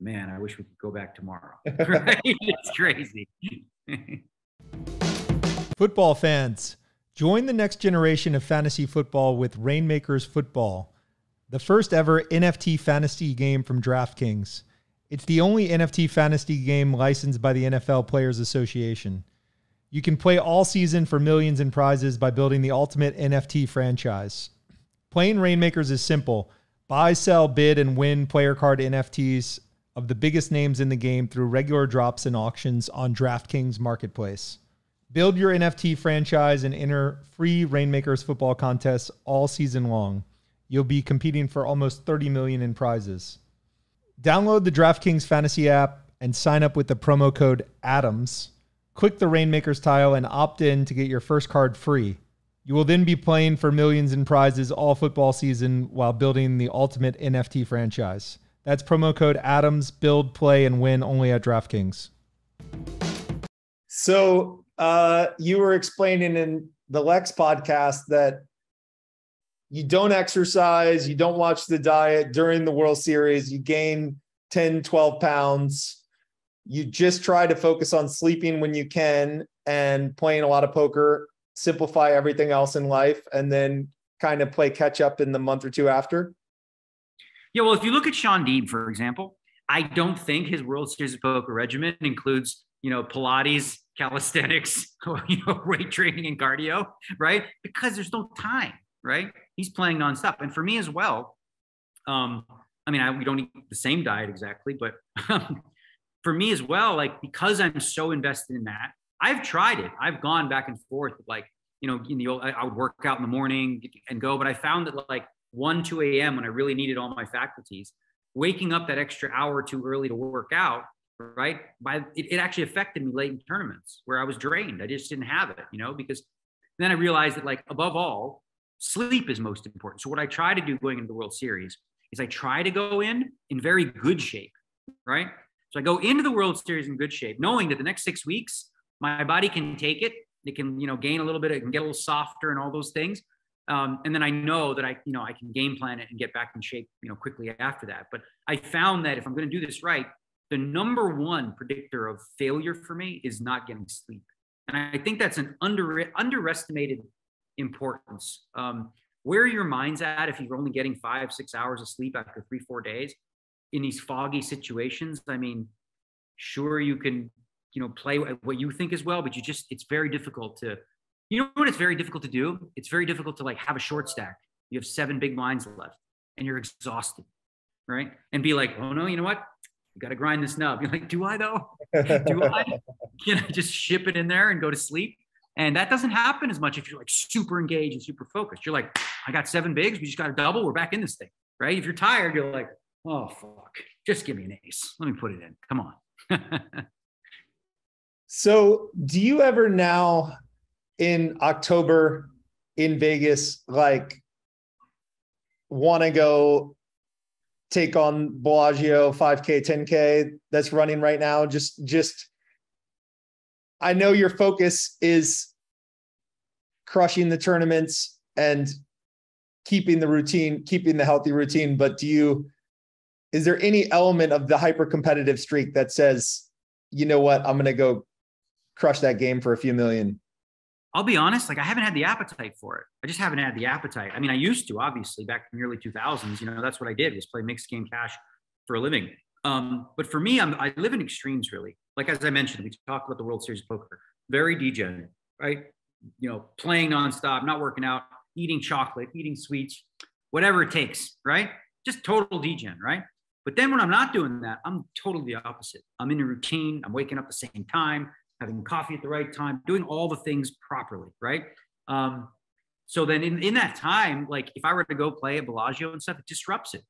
Speaker 2: man, I wish we could go back tomorrow. It's crazy.
Speaker 1: football fans, join the next generation of fantasy football with Rainmakers Football. the first ever NFT fantasy game from DraftKings. It's the only NFT fantasy game licensed by the NFL Players Association. You can play all season for millions in prizes by building the ultimate NFT franchise. Playing Rainmakers is simple buy, sell, bid, and win player card NFTs of the biggest names in the game through regular drops and auctions on DraftKings Marketplace. Build your NFT franchise and enter free Rainmakers football contests all season long. You'll be competing for almost 30 million in prizes. Download the DraftKings Fantasy app and sign up with the promo code ADAMS. Click the Rainmakers tile and opt in to get your first card free. You will then be playing for millions in prizes all football season while building the ultimate NFT franchise. That's promo code ADAMS, build, play, and win only at DraftKings. So, uh, you were explaining in the Lex podcast that you don't exercise, you don't watch the diet during the World Series, you gain 10, 12 pounds. You just try to focus on sleeping when you can and playing a lot of poker, simplify everything else in life, and then kind of play catch up in the month or two after.
Speaker 2: Yeah, well, if you look at Shaun Deeb, for example, I don't think his World Series of Poker regimen includes, you know, Pilates, calisthenics, you know, weight training and cardio, right? Because there's no time, right? He's playing nonstop. And for me as well, um, I mean, I, we don't eat the same diet exactly, but um, for me as well, like because I'm so invested in that, I've tried it. I've gone back and forth, like you know, in the old, I would work out in the morning and go, but I found that like 1, 2 a.m. when I really needed all my faculties, waking up that extra hour too early to work out, right? By it, it actually affected me late in tournaments where I was drained. I just didn't have it, you know, because then I realized that like above all, sleep is most important. So what I try to do going into the World Series is I try to go in in very good shape, right? So I go into the World Series in good shape, knowing that the next six weeks my body can take it. It can, you know, gain a little bit, it can get a little softer and all those things. Um, and then I know that I, you know, I can game plan it and get back in shape, you know, quickly after that. But I found that if I'm going to do this right, the number one predictor of failure for me is not getting sleep. And I think that's an under underestimated importance. Um, where your mind's at if you're only getting five, six hours of sleep after three, four days in these foggy situations. I mean, sure you can, you know, play what you think as well, but you just it's very difficult to you know what it's very difficult to do? It's very difficult to like have a short stack. You have seven big blinds left and you're exhausted, right? And be like, oh no, you know what? You got to grind this nub. You're like, do I though? do I? Can I just ship it in there and go to sleep? And that doesn't happen as much if you're like super engaged and super focused. You're like, I got seven bigs. We just got a double. We're back in this thing, right? If you're tired, you're like, oh, fuck. Just give me an ace. Let me put it in. Come on.
Speaker 1: so, do you ever now in October in Vegas, like want to go take on Bellagio 5K, 10K that's running right now? Just, just, I know your focus is crushing the tournaments and keeping the routine, keeping the healthy routine, but do you, is there any element of the hyper competitive streak that says, you know what, I'm going to go crush that game for a few million?
Speaker 2: I'll be honest, like I haven't had the appetite for it. I just haven't had the appetite. I mean, I used to, obviously, back in the early 2000s. You know, that's what I did was play mixed game cash for a living. Um, but for me, I'm, I live in extremes, really. Like as I mentioned, we talked about the World Series Poker. Very degen, right? You know, playing nonstop, not working out, eating chocolate, eating sweets, whatever it takes, right? Just total degen, right? But then when I'm not doing that, I'm totally the opposite. I'm in a routine. I'm waking up at the same time having coffee at the right time, doing all the things properly, right? Um, so then in, in that time, like if I were to go play at Bellagio and stuff, it disrupts it,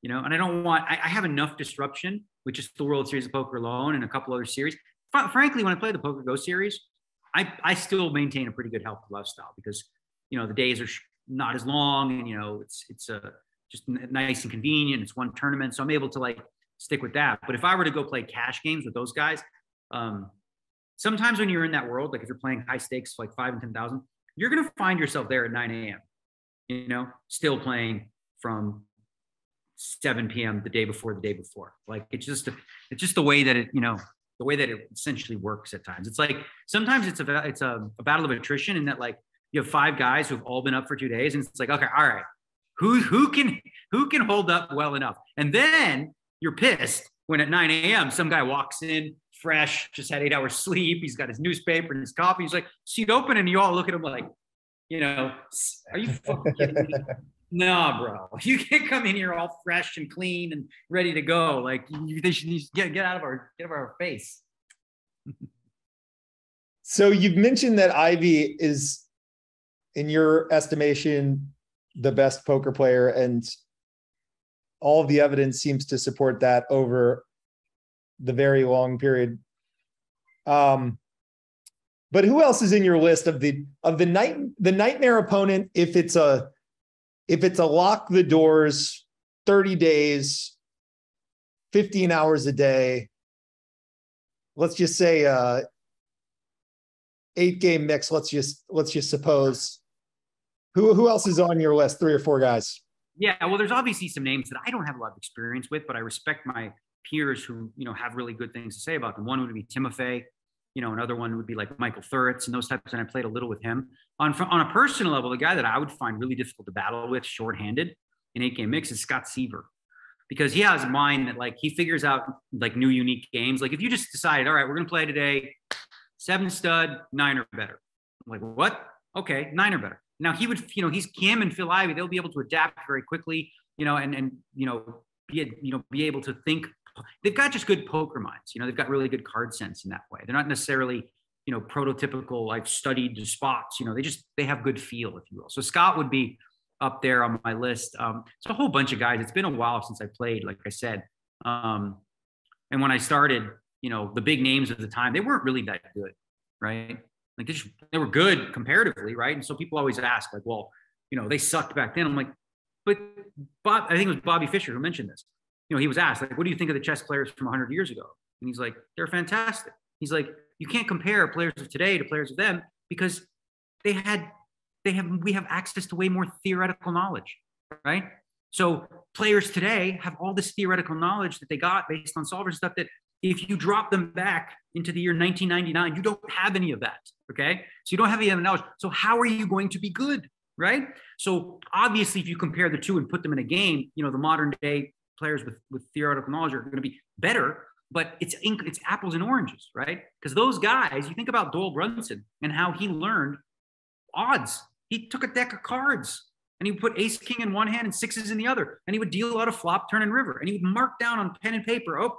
Speaker 2: you know, and I don't want, I, I have enough disruption with just the World Series of Poker alone and a couple other series. Frankly, when I play the Poker Go series, I, I still maintain a pretty good healthy lifestyle because, you know, the days are not as long and, you know, it's, it's a, just nice and convenient. It's one tournament. So I'm able to like stick with that. But if I were to go play cash games with those guys, um, sometimes when you're in that world, like if you're playing high stakes, like five and 10,000, you're going to find yourself there at 9 a.m., you know, still playing from 7 p.m. the day before the day before. Like it's just, it's just the way that it, you know, the way that it essentially works at times. It's like, sometimes it's a, it's a, a battle of attrition in that like you have five guys who've all been up for two days and it's like, okay, all right, who who can who can hold up well enough? And then you're pissed when at 9 a.m. some guy walks in fresh, just had eight hours sleep. He's got his newspaper and his coffee. He's like, seat open, and you all look at him like, you know, are you fucking kidding me? nah, bro, you can't come in here all fresh and clean and ready to go. Like you, they should get get out of our get out of our face.
Speaker 1: so you've mentioned that Ivey is, in your estimation, the best poker player, and all the evidence seems to support that over the very long period. Um, but who else is in your list of the of the night the nightmare opponent? If it's a if it's a lock the doors, 30 days, 15 hours a day, let's just say uh eight game mix, let's just let's just suppose. Who who else is on your list? Three or four guys.
Speaker 2: Yeah, well, there's obviously some names that I don't have a lot of experience with, but I respect my peers who you know have really good things to say about them. One would be Timofey, you know, another one would be like Michael Thuritz and those types. And I played a little with him. On on a personal level, the guy that I would find really difficult to battle with, shorthanded in eight game mix, is Scott Seiver, because he has a mind that like he figures out like new unique games. Like if you just decided, all right, we're gonna play today, seven stud, nine or better. I'm like what? Okay, nine or better. Now he would, you know, he's Kim and Phil Ivey. They'll be able to adapt very quickly, you know, and and you know be you know be able to think they've got just good poker minds. You know, they've got really good card sense in that way. They're not necessarily, you know, prototypical like studied spots. You know, they just they have good feel, if you will. So Scott would be up there on my list. Um, it's a whole bunch of guys. It's been a while since I played, like I said. Um, and when I started, you know, the big names of the time, they weren't really that good, right? Like they, just, they were good comparatively, right? And so people always ask, like, well, you know, they sucked back then. I'm like, but Bob, I think it was Bobby Fischer who mentioned this you know, he was asked, like, what do you think of the chess players from 100 years ago? And he's like, they're fantastic. He's like, you can't compare players of today to players of them because they had, they have, we have access to way more theoretical knowledge, right? So players today have all this theoretical knowledge that they got based on solver stuff that if you drop them back into the year 1999, you don't have any of that. Okay. So you don't have any of the knowledge. So how are you going to be good? Right. So obviously, if you compare the two and put them in a game, you know, the modern day players with, with theoretical knowledge are going to be better, but it's it's apples and oranges, right? Because those guys, you think about Doyle Brunson and how he learned odds. He took a deck of cards and he would put ace king in one hand and sixes in the other, and he would deal out a flop, turn, and river, and he would mark down on pen and paper. Oh,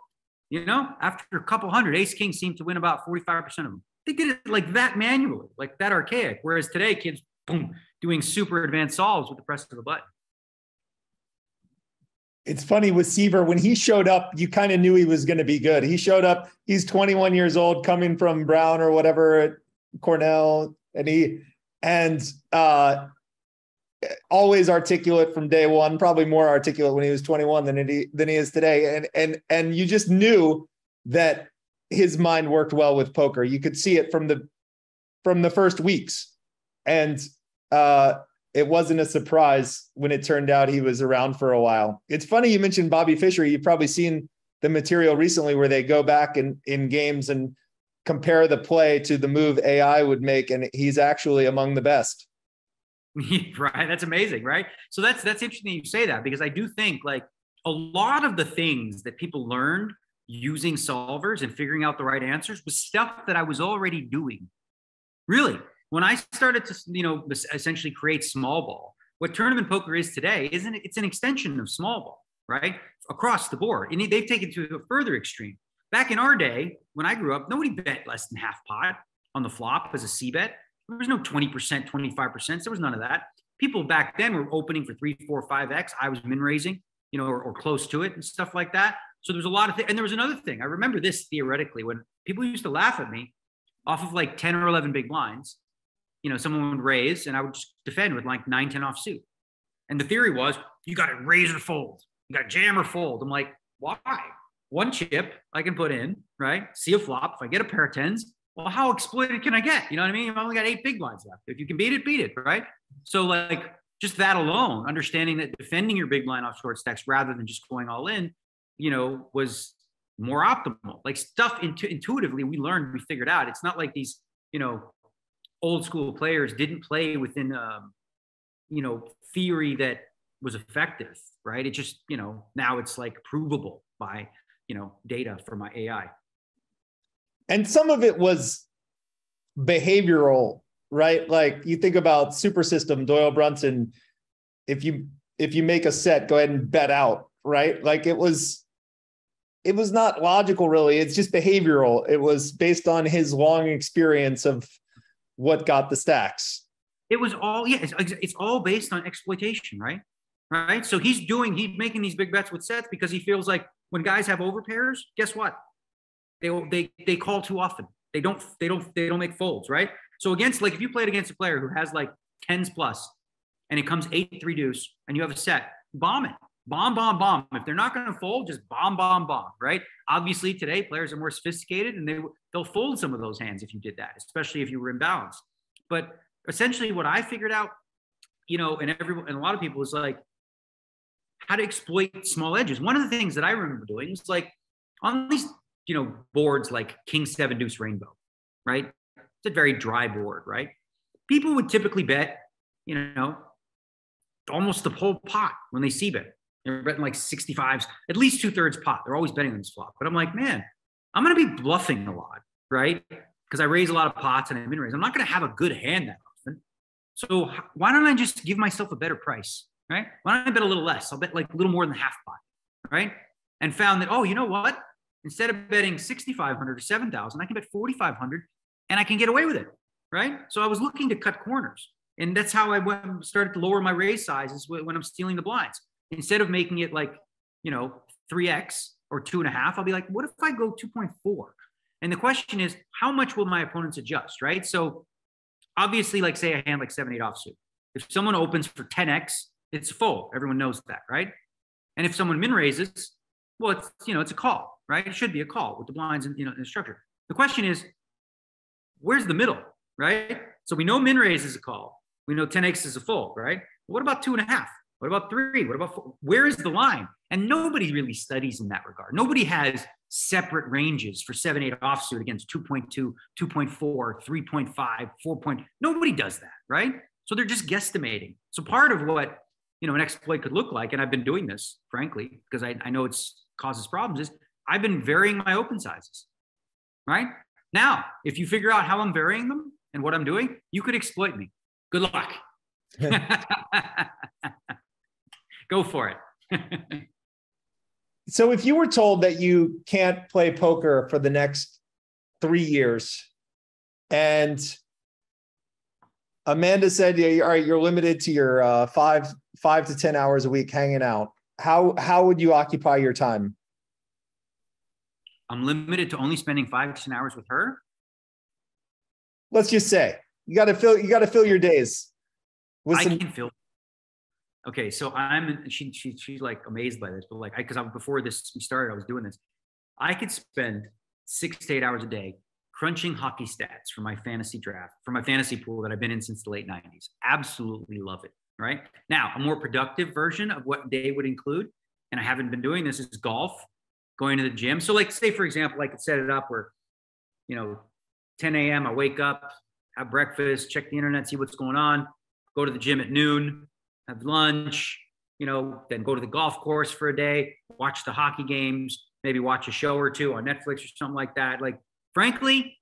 Speaker 2: you know, after a couple hundred, ace king seemed to win about 45% of them. They did it like that manually, like that archaic. Whereas today, kids, boom, doing super advanced solves with the press of a button
Speaker 1: it's funny with Seiver, when he showed up, you kind of knew he was going to be good. He showed up. He's 21 years old, coming from Brown or whatever at Cornell, and he and uh, always articulate from day one. Probably more articulate when he was 21 than he than he is today. And and and you just knew that his mind worked well with poker. You could see it from the from the first weeks, and uh, it wasn't a surprise when it turned out he was around for a while. It's funny you mentioned Bobby Fischer. You've probably seen the material recently where they go back in, in games and compare the play to the move AI would make, and he's actually among the best.
Speaker 2: right. That's amazing, right? So that's that's interesting you say that because I do think like a lot of the things that people learned using solvers and figuring out the right answers was stuff that I was already doing. Really, when I started to, you know, essentially create small ball, what tournament poker is today isn't? It's an extension of small ball, right? Across the board. And they've taken to a further extreme. Back in our day, when I grew up, nobody bet less than half pot on the flop as a C bet. There was no 20%, 25%. There was none of that. People back then were opening for three, four, five X. I was min raising, you know, or, or, close to it and stuff like that. So there was a lot of things. And there was another thing. I remember this theoretically when people used to laugh at me off of like 10 or 11 big blinds you know, someone would raise and I would just defend with like nine, 10 offsuit. And the theory was you got to raise or fold. You got to jam or fold. I'm like, why? One chip I can put in, right? See a flop. If I get a pair of tens, well, how exploited can I get? You know what I mean? I've only got eight big blinds left. If you can beat it, beat it, right? So like just that alone, understanding that defending your big blind off short stacks rather than just going all in, you know, was more optimal. Like stuff intu- intuitively we learned, we figured out. It's not like these, you know, old school players didn't play within um, you know theory that was effective, right? It just, you know, now it's like provable by, you know, data from my AI.
Speaker 1: And some of it was behavioral, right? Like you think about super system, Doyle Brunson, if you if you make a set, go ahead and bet out, right? Like it was it was not logical really. It's just behavioral. It was based on his long experience of what got the stacks.
Speaker 2: It was all yeah, it's, it's all based on exploitation, right? Right. So he's doing he's making these big bets with sets because he feels like when guys have overpairs, guess what? They they they call too often. They don't they don't they don't make folds, right? So against like if you played against a player who has like tens plus, and it comes eight three deuce, and you have a set, bomb it, bomb bomb bomb. If they're not going to fold, just bomb bomb bomb, right? Obviously today players are more sophisticated and they they'll fold some of those hands if you did that, especially if you were imbalanced. But essentially, what I figured out, you know, and everyone and a lot of people is like how to exploit small edges. One of the things that I remember doing was like on these, you know, boards like King Seven Deuce Rainbow, right? It's a very dry board, right? People would typically bet, you know, almost the whole pot when they C bet. They're betting like 65s, at least two thirds pot. They're always betting on this flop. But I'm like, man, I'm going to be bluffing a lot, right? Because I raise a lot of pots and I min raise. I'm not going to have a good hand that often. So why don't I just give myself a better price, right? Why don't I bet a little less? I'll bet like a little more than half pot, right? And found that, oh, you know what? Instead of betting 6,500 or 7,000, I can bet 4,500 and I can get away with it, right? So I was looking to cut corners. And that's how I went, started to lower my raise sizes when I'm stealing the blinds. Instead of making it like, you know, 3x or two and a half, I'll be like, what if I go 2.4? And the question is, how much will my opponents adjust, right? So obviously, like say a hand like 7 8 offsuit. If someone opens for 10x, it's full. Everyone knows that, right? And if someone min raises, well, it's you know, it's a call, right? It should be a call with the blinds and you know, in the structure. The question is, where's the middle, right? So we know min raise is a call. We know 10x is a fold, right? What about two and a half? What about three? What about four? Where is the line? And nobody really studies in that regard. Nobody has separate ranges for 7 8 offsuit against 2.2, 2.4, 3.5, 4. Point. Nobody does that, right? So they're just guesstimating. So part of what you know an exploit could look like, and I've been doing this, frankly, because I, I know it's causes problems, is I've been varying my open sizes. Right? Now, if you figure out how I'm varying them and what I'm doing, you could exploit me. Good luck. Go for it.
Speaker 1: so if you were told that you can't play poker for the next three years and Amanda said, "Yeah, all right, you're limited to your uh, five five to ten hours a week hanging out. How how would you occupy your time?"
Speaker 2: I'm limited to only spending five to ten hours with her.
Speaker 1: Let's just say you got to fill you got to fill your days.
Speaker 2: Listen, I can fill okay, so I'm she she she's like amazed by this, but like I because I before this started, I was doing this. I could spend six to eight hours a day crunching hockey stats for my fantasy draft, for my fantasy pool that I've been in since the late 90s. Absolutely love it. Right. Now, a more productive version of what day would include, and I haven't been doing this, is golf, going to the gym. So, like, say, for example, I could set it up where, you know, 10 a.m., I wake up, have breakfast, check the internet, see what's going on, go to the gym at noon, have lunch, you know, then go to the golf course for a day, watch the hockey games, maybe watch a show or two on Netflix or something like that. Like, frankly,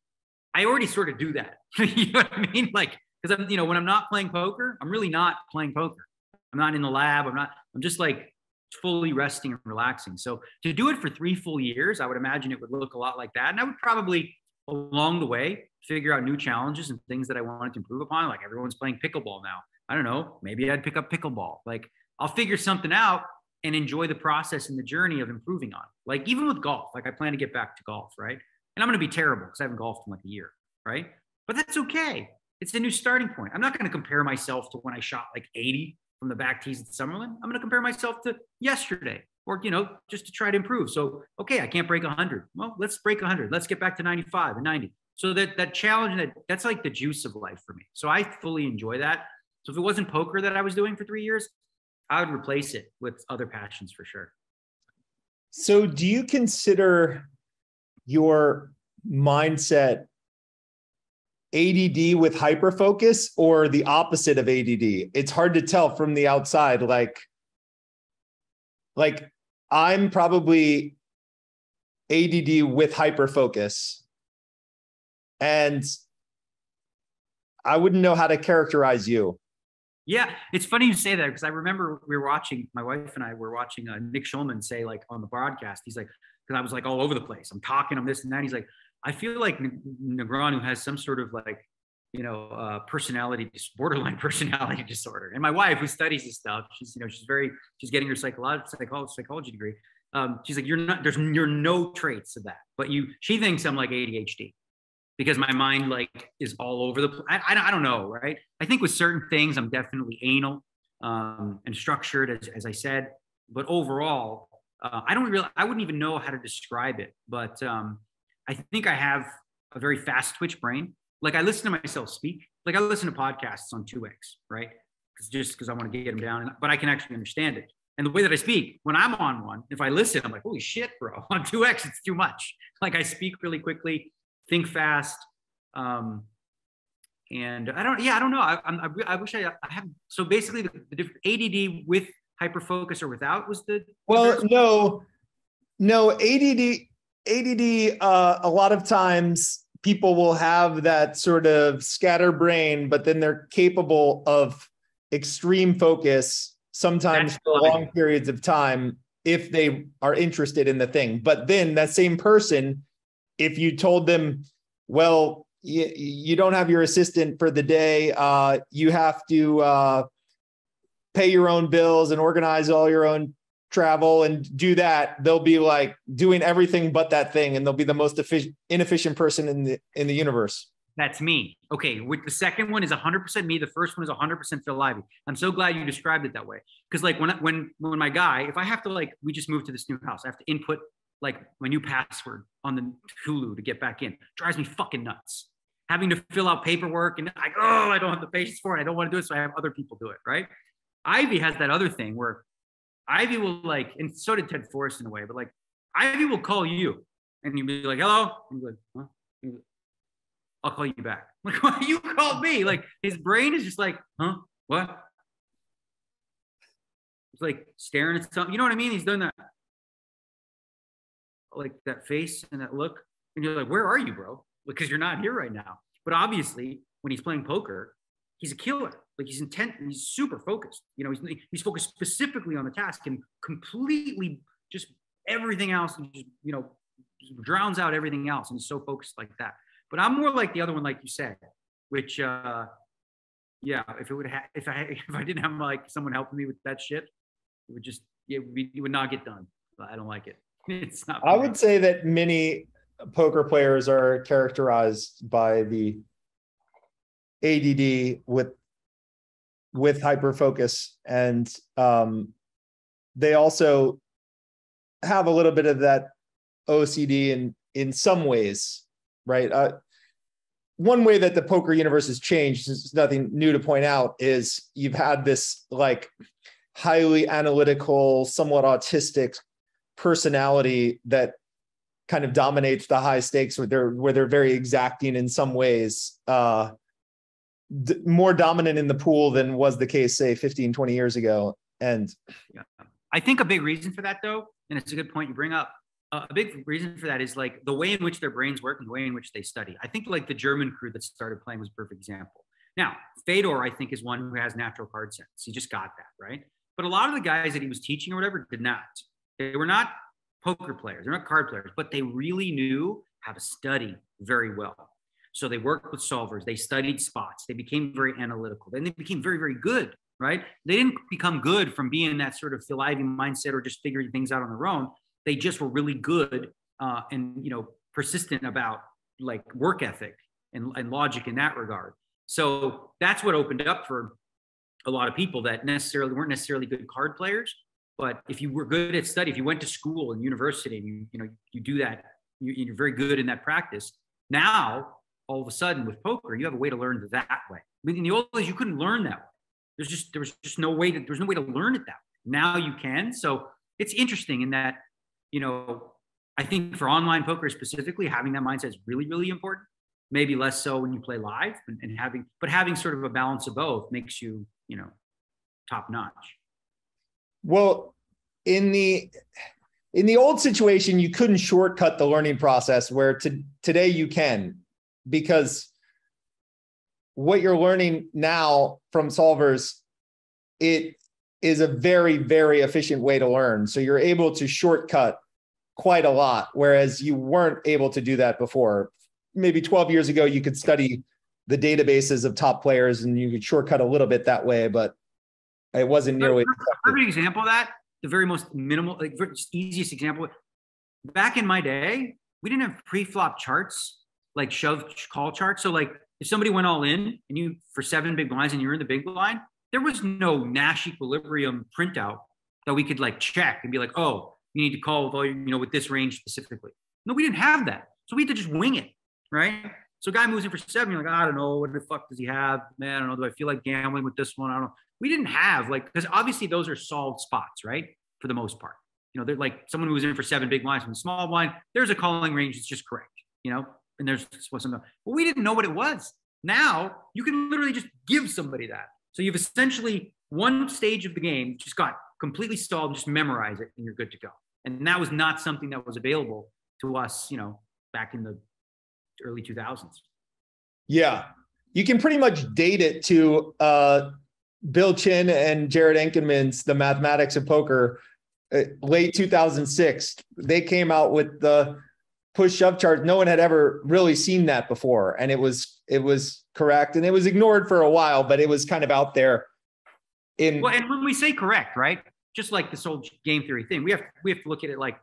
Speaker 2: I already sort of do that. you know what I mean? Like, because I'm, you know, when I'm not playing poker, I'm really not playing poker. I'm not in the lab. I'm not, I'm just like fully resting and relaxing. So to do it for three full years, I would imagine it would look a lot like that. And I would probably along the way figure out new challenges and things that I wanted to improve upon. Like everyone's playing pickleball now. I don't know, maybe I'd pick up pickleball. Like I'll figure something out and enjoy the process and the journey of improving on. Like even with golf, like I plan to get back to golf, right? And I'm going to be terrible because I haven't golfed in like a year, right? But that's okay. It's a new starting point. I'm not going to compare myself to when I shot like 80 from the back tees at Summerlin. I'm going to compare myself to yesterday or, you know, just to try to improve. So, okay, I can't break 100. Well, let's break 100. Let's get back to 95 and 90. So that that challenge that that's like the juice of life for me. So I fully enjoy that. So if it wasn't poker that I was doing for three years, I would replace it with other passions for sure.
Speaker 1: So do you consider your mindset ADD with hyperfocus or the opposite of ADD? It's hard to tell from the outside. Like like I'm probably ADD with hyperfocus. And I wouldn't know how to characterize you.
Speaker 2: Yeah, it's funny you say that because I remember we were watching, my wife and I were watching uh, Nick Schulman say, like on the broadcast, he's like, because I was like all over the place. I'm talking, I'm this and that. He's like, I feel like Negreanu has some sort of like, you know, uh, personality, borderline personality disorder. And my wife, who studies this stuff, she's, you know, she's very, she's getting her psychology, psychology, psychology degree. Um, she's like, you're not, there's, you're no traits of that, but you, she thinks I'm like ADHD because my mind like is all over the I, I, I, don't know right i think with certain things i'm definitely anal um, and structured as, as i said but overall uh, i don't really i wouldn't even know how to describe it but um, i think i have a very fast twitch brain like i listen to myself speak like i listen to podcasts on 2x right because just because i want to get them down but i can actually understand it and the way that I speak, when I'm on one, if I listen, I'm like, holy shit, bro. On 2X, it's too much. Like I speak really quickly think fast. Um, and I don't, yeah, I don't know. I, I, I wish I, I have. So basically, the, the ADD with hyperfocus or without was the.
Speaker 1: Well, no, no ADD. ADD. Uh, a lot of times, people will have that sort of scatterbrain, but then they're capable of extreme focus sometimes That's for funny. long periods of time if they are interested in the thing. But then that same person if you told them, well, you, you don't have your assistant for the day, uh, you have to uh, pay your own bills and organize all your own travel and do that, they'll be like doing everything but that thing, and they'll be the most efficient, inefficient person in the in the universe.
Speaker 2: That's me. Okay, with the second one is 100% me. The first one is 100% Phil Ivey. I'm so glad you described it that way. Because like when when when my guy, if I have to like, we just moved to this new house, I have to input like my new password on the Hulu to get back in. Drives me fucking nuts. Having to fill out paperwork and like, oh, I don't have the patience for it. I don't want to do it. So I have other people do it. Right. Ivey has that other thing where Ivey will like, and so did Ted Forrest in a way, but like Ivey will call you and you'll be like, hello. And you're like, huh? I'll call you back. Like, why you called me? Like his brain is just like, huh? What? It's like staring at something. You know what I mean? He's doing that like that face and that look, and you're like, where are you, bro? Because you're not here right now. But obviously, when he's playing poker, he's a killer. Like he's intent, he's super focused. You know, he's he's focused specifically on the task and completely just everything else, just, you know, drowns out everything else, and he's so focused like that. But I'm more like the other one, like you said, which, uh, yeah, if it would have, if I if I didn't have like someone helping me with that shit, it would just it would, be, it would not get done. But I don't like it. it's not.
Speaker 1: I would say that many poker players are characterized by the ADD with with hyper focus, and um, they also have a little bit of that OCD in in some ways, right? Uh, one way that the poker universe has changed, is nothing new to point out, is you've had this like highly analytical, somewhat autistic personality that kind of dominates the high stakes where they're where they're very exacting in some ways uh d- more dominant in the pool than was the case say 15 20 years ago. And
Speaker 2: yeah. i think a big reason for that though and it's a good point you bring up uh, a big reason for that is like the way in which their brains work and the way in which they study. I think like the german crew that started playing was a perfect example. Now fedor i think is one who has natural card sense. He just got that right? But a lot of the guys that he was teaching or whatever did not. They were not poker players, they're not card players, but they really knew how to study very well. So they worked with solvers, they studied spots, they became very analytical, then they became very, very good, right? They didn't become good from being that sort of Phil mindset or just figuring things out on their own. They just were really good uh, and, you know, persistent about like work ethic and, and logic in that regard. So that's what opened up for a lot of people that necessarily weren't necessarily good card players, but if you were good at study, if you went to school and university and you, you know, you do that, you, you're very good in that practice. Now, all of a sudden with poker, you have a way to learn that way. I mean, in the old days, you couldn't learn that way. There's just, there was just no way that there's no way to learn it that way. Now you can. So it's interesting in that, you know, I think for online poker specifically, having that mindset is really, really important. Maybe less so when you play live and, and having, but having sort of a balance of both makes you, you know, top notch.
Speaker 1: Well, in the in the old situation, you couldn't shortcut the learning process where to, today you can because what you're learning now from solvers, it is a very, very efficient way to learn. So you're able to shortcut quite a lot, whereas you weren't able to do that before. Maybe 12 years ago, you could study the databases of top players and you could shortcut a little bit that way, but it wasn't nearly.
Speaker 2: Perfect example of that the very most minimal, like easiest example. Back in my day, we didn't have pre-flop charts like shove call charts. So like if somebody went all in and you for seven big blinds and you're in the big blind, there was no Nash equilibrium printout that we could like check and be like, oh, you need to call with all you know with this range specifically. No, we didn't have that. So we had to just wing it, right? So guy moves in for seven, you're like, I don't know, what the fuck does he have? Man, I don't know. Do I feel like gambling with this one? I don't know we didn't have like because obviously those are solved spots, right? For the most part. You know, they're like someone who was in for seven big blinds from small blind, there's a calling range that's just correct, you know, and there's something. But we didn't know what it was. Now you can literally just give somebody that. So you've essentially one stage of the game just got completely stalled, just memorize it and you're good to go. And that was not something that was available to us, you know, back in the early 2000s.
Speaker 1: Yeah. You can pretty much date it to uh, Bill Chen and Jerrod Ankenman's The Mathematics of Poker, uh, late 2006. They came out with the push shove chart. No one had ever really seen that before, and it was it was correct, and it was ignored for a while, but it was kind of out there. In
Speaker 2: well, and when we say correct, right? Just like this whole game theory thing, we have we have to look at it like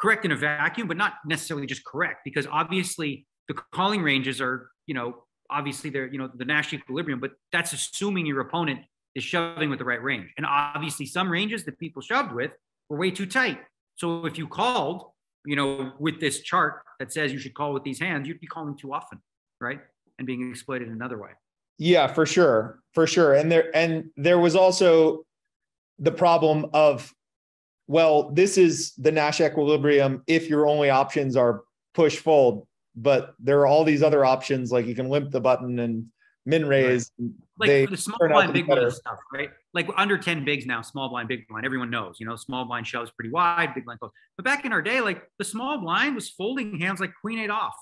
Speaker 2: correct in a vacuum, but not necessarily just correct, because obviously the calling ranges are you know obviously they're you know the Nash equilibrium, but that's assuming your opponent is shoving with the right range. And obviously, some ranges that people shoved with were way too tight. So if you called, you know, with this chart that says you should call with these hands, you'd be calling too often, right? And being exploited another way.
Speaker 1: Yeah, for sure, for sure. And there and there was also the problem of, well, this is the Nash equilibrium if your only options are push fold but there are all these other options like you can limp the button and min raise.
Speaker 2: Right. Like the small blind, big blind stuff, right? Like under 10 bigs now, small blind, big blind. Everyone knows, you know, small blind shoves pretty wide, big blind goes. But back in our day, like the small blind was folding hands like queen eight off,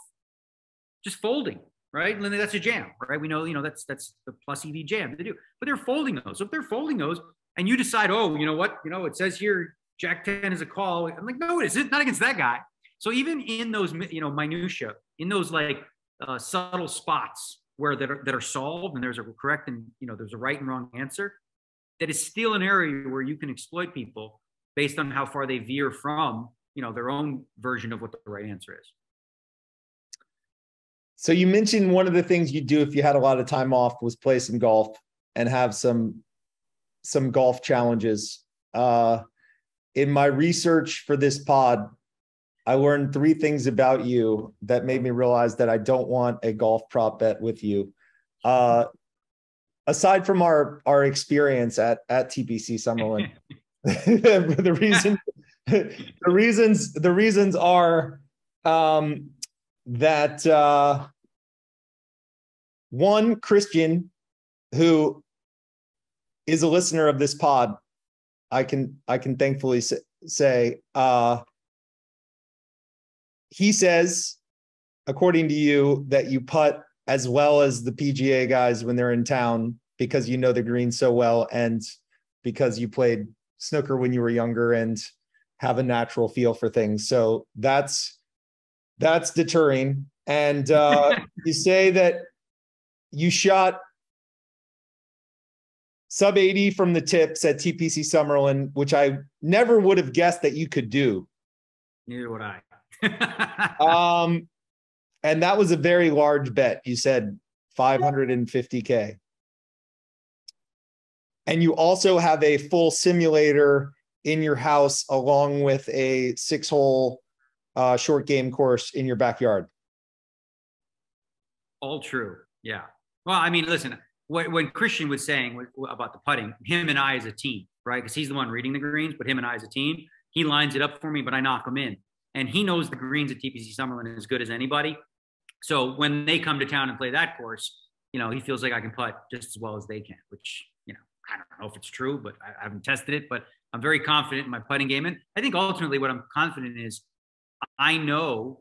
Speaker 2: just folding, right? And that's a jam, right? We know, you know, that's that's the plus EV jam they do. But they're folding those. So if they're folding those, and you decide, oh, you know what, you know, it says here Jack 10 is a call. I'm like, no, it isn't. Not against that guy. So even in those, you know, minutia, in those like uh, subtle spots where that are, that are solved and there's a correct and you know there's a right and wrong answer, that is still an area where you can exploit people based on how far they veer from you know their own version of what the right answer is.
Speaker 1: So you mentioned one of the things you'd do if you had a lot of time off was play some golf and have some some golf challenges. Uh, in my research for this pod, I learned three things about you that made me realize that I don't want a golf prop bet with you. Uh, aside from our our experience at at TPC Summerlin, the reason the reasons the reasons are um, that uh, one Christian who is a listener of this pod, I can I can thankfully say. Uh, he says, according to you, that you putt as well as the PGA guys when they're in town because you know the green so well and because you played snooker when you were younger and have a natural feel for things. So that's that's deterring. And uh, you say that you shot sub 80 from the tips at TPC Summerlin, which I never would have guessed that you could do.
Speaker 2: Neither would I.
Speaker 1: um, and that was a very large bet. You said 550K. And you also have a full simulator in your house along with a six hole uh, short game course in your backyard.
Speaker 2: All true. Yeah. Well, I mean, listen, what, when Christian was saying about the putting, him and I as a team, right? Because he's the one reading the greens, but him and I as a team, he lines it up for me, but I knock him in and he knows the greens at TPC Summerlin as good as anybody. So when they come to town and play that course, you know, he feels like I can putt just as well as they can, which, you know, I don't know if it's true, but I, haven't tested it. But I'm very confident in my putting game. And I think ultimately what I'm confident in is I know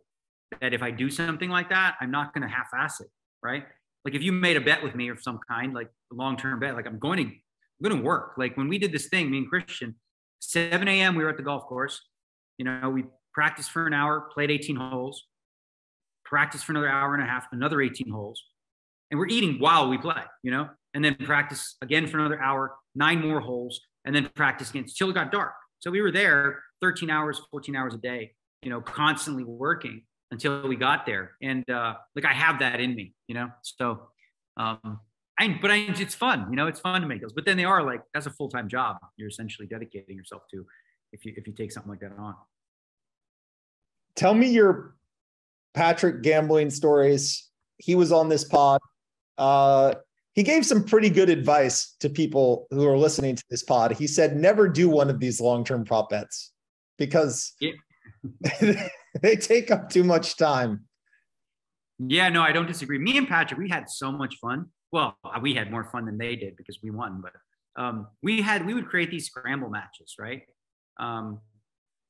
Speaker 2: that if I do something like that, I'm not going to half-ass it, right? Like if you made a bet with me of some kind, like a long-term bet, like I'm going to, I'm going to work. Like when we did this thing, me and Christian, 7 a.m. we were at the golf course. You know, we practiced for an hour, played 18 holes, practiced for another hour and a half, another 18 holes, and we're eating while we play. You know, and then practice again for another hour, nine more holes, and then practice again until it got dark. So we were there 13 hours, 14 hours a day, you know, constantly working until we got there. And uh, like I have that in me, you know. So, um, I but I it's fun, you know, it's fun to make those. But then they are like that's a full time job. You're essentially dedicating yourself to if you if you take something like that on.
Speaker 1: Tell me your Patrick gambling stories. He was on this pod. Uh, he gave some pretty good advice to people who are listening to this pod. He said, never do one of these long term prop bets because yeah. they take up too much time.
Speaker 2: Yeah, no, I don't disagree. Me and Patrick, we had so much fun. Well, we had more fun than they did because we won, but um, we had we would create these scramble matches, right? Um,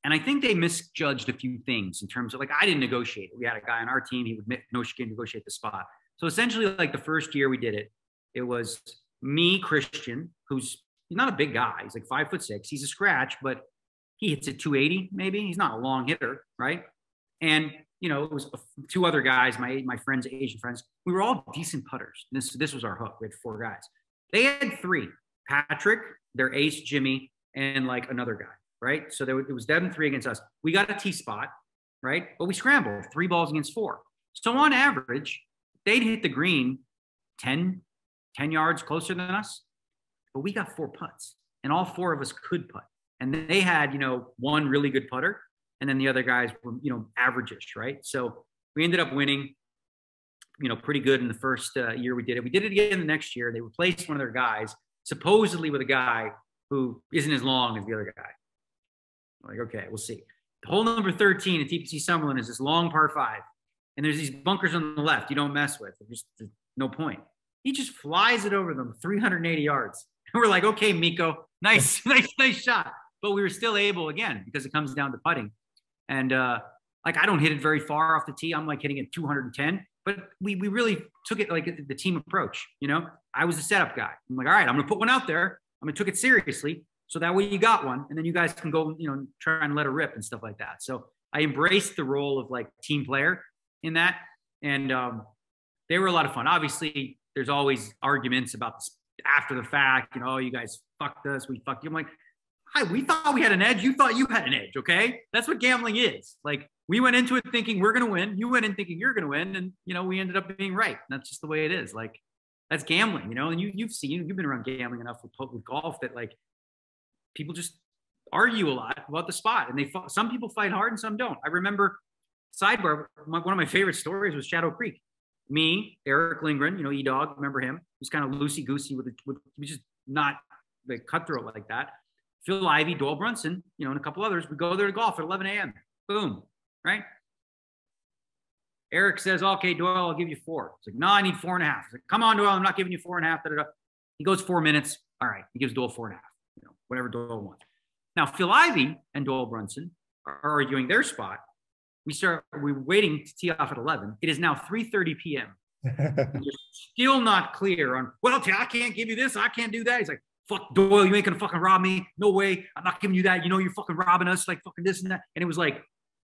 Speaker 2: and I think they misjudged a few things in terms of like I didn't negotiate. We had a guy on our team; he would negotiate the spot. So essentially, like the first year we did it, it was me, Christian, who's not a big guy. He's like five foot six. He's a scratch, but he hits at 280 maybe. He's not a long hitter, right? And you know, it was two other guys, my my friends, Asian friends. We were all decent putters. This this was our hook. We had four guys. They had three: Patrick, their ace, Jimmy, and like another guy, right? So there it was them three against us. We got a T spot, right? But we scrambled three balls against four. So on average, they'd hit the green 10, 10 yards closer than us, but we got four putts and all four of us could putt. And they had, you know, one really good putter and then the other guys were, you know, averageish, right? So we ended up winning, you know, pretty good in the first uh, year we did it. We did it again the next year. They replaced one of their guys, supposedly with a guy who isn't as long as the other guy. Like, okay, we'll see. The hole number 13 at TPC Summerlin is this long par five. And there's these bunkers on the left you don't mess with. There's, there's no point. He just flies it over them 380 yards. And we're like, okay, Miko, nice, nice, nice shot. But we were still able again because it comes down to putting. And uh, like I don't hit it very far off the tee. I'm like hitting it 210. But we we really took it like the team approach. You know, I was the setup guy. I'm like, all right, I'm gonna put one out there. I'm gonna took it seriously. So that way you got one, and then you guys can go, you know, try and let it rip and stuff like that. So I embraced the role of like team player in that, and um, they were a lot of fun. Obviously, there's always arguments about this after the fact, you know, oh, you guys fucked us, we fucked you. I'm like, hi, we thought we had an edge. You thought you had an edge. Okay. That's what gambling is. Like we went into it thinking we're to win. You went in thinking you're to win. And, you know, we ended up being right. That's just the way it is. Like that's gambling, you know, and you, you've seen, you've been around gambling enough with, with golf that like people just argue a lot about the spot and they, some people fight hard and some don't. I remember sidebar, my, one of my favorite stories was Shadow Creek me, Eric Lindgren, you know, E Dog, remember him? He's kind of loosey goosey with, with, he was just not the cutthroat like that. Phil Ivey Doyle Brunson, you know, and a couple others. We go there to golf at 11 a.m. Boom, right? Eric says, okay, Doyle, I'll give you four. It's like, no, I need four and a half. like, come on, Doyle, I'm not giving you four and a half. Da-da-da. He goes four minutes. All right, he gives Doyle four and a half, whatever Doyle wants. Now, Phil Ivey and Doyle Brunson are arguing their spot. We start we're waiting to tee off at 11 it is now 3.30 p.m still not clear on well i can't give you this i can't do that. He's like fuck doyle you ain't gonna fucking rob me. No way. I'm not giving you that. You know you're fucking robbing us like fucking this and that. And it was like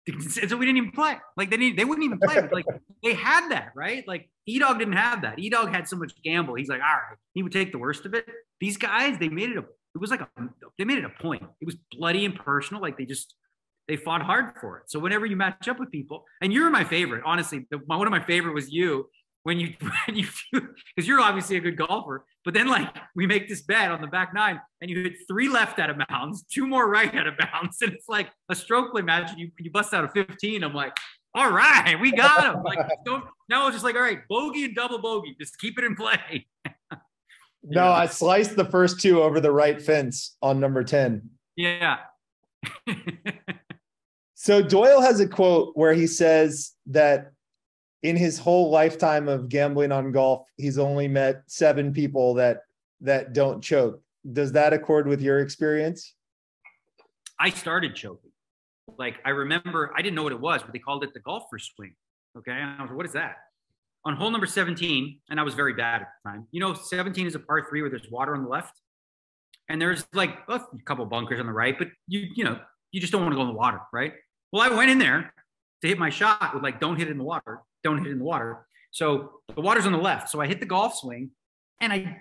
Speaker 2: so we didn't even play. Like they didn't they wouldn't even play. Like they had that right? Like e-dog didn't have that. E-dog had so much gamble. He's like all right he would take the worst of it. These guys they made it a it was like a they made it a point it was bloody and personal like they just they fought hard for it. So whenever you match up with people, and you're my favorite, honestly, the, one of my favorite was you when you when you because you're obviously a good golfer. But then like we make this bet on the back nine, and you hit three left out of bounds, two more right out of bounds, and it's like a stroke play match. You you bust out a 15. I'm like, all right, we got him. Like don't now it's just like all right, bogey and double bogey, just keep it in play.
Speaker 1: No, I sliced the first two over the right fence on number 10.
Speaker 2: Yeah.
Speaker 1: So Doyle has a quote where he says that in his whole lifetime of gambling on golf, he's only met seven people that that don't choke. Does that accord with your experience?
Speaker 2: I started choking. Like I remember, I didn't know what it was, but they called it the golfer swing. Okay. And I was like, what is that? On hole number 17, and I was very bad at the time. You know, 17 is a par three where there's water on the left. And there's like a couple bunkers on the right, but you, you know, you just don't want to go in the water, right? Well, I went in there to hit my shot with like, don't hit it in the water, don't hit it in the water. So the water's on the left. So I hit the golf swing and I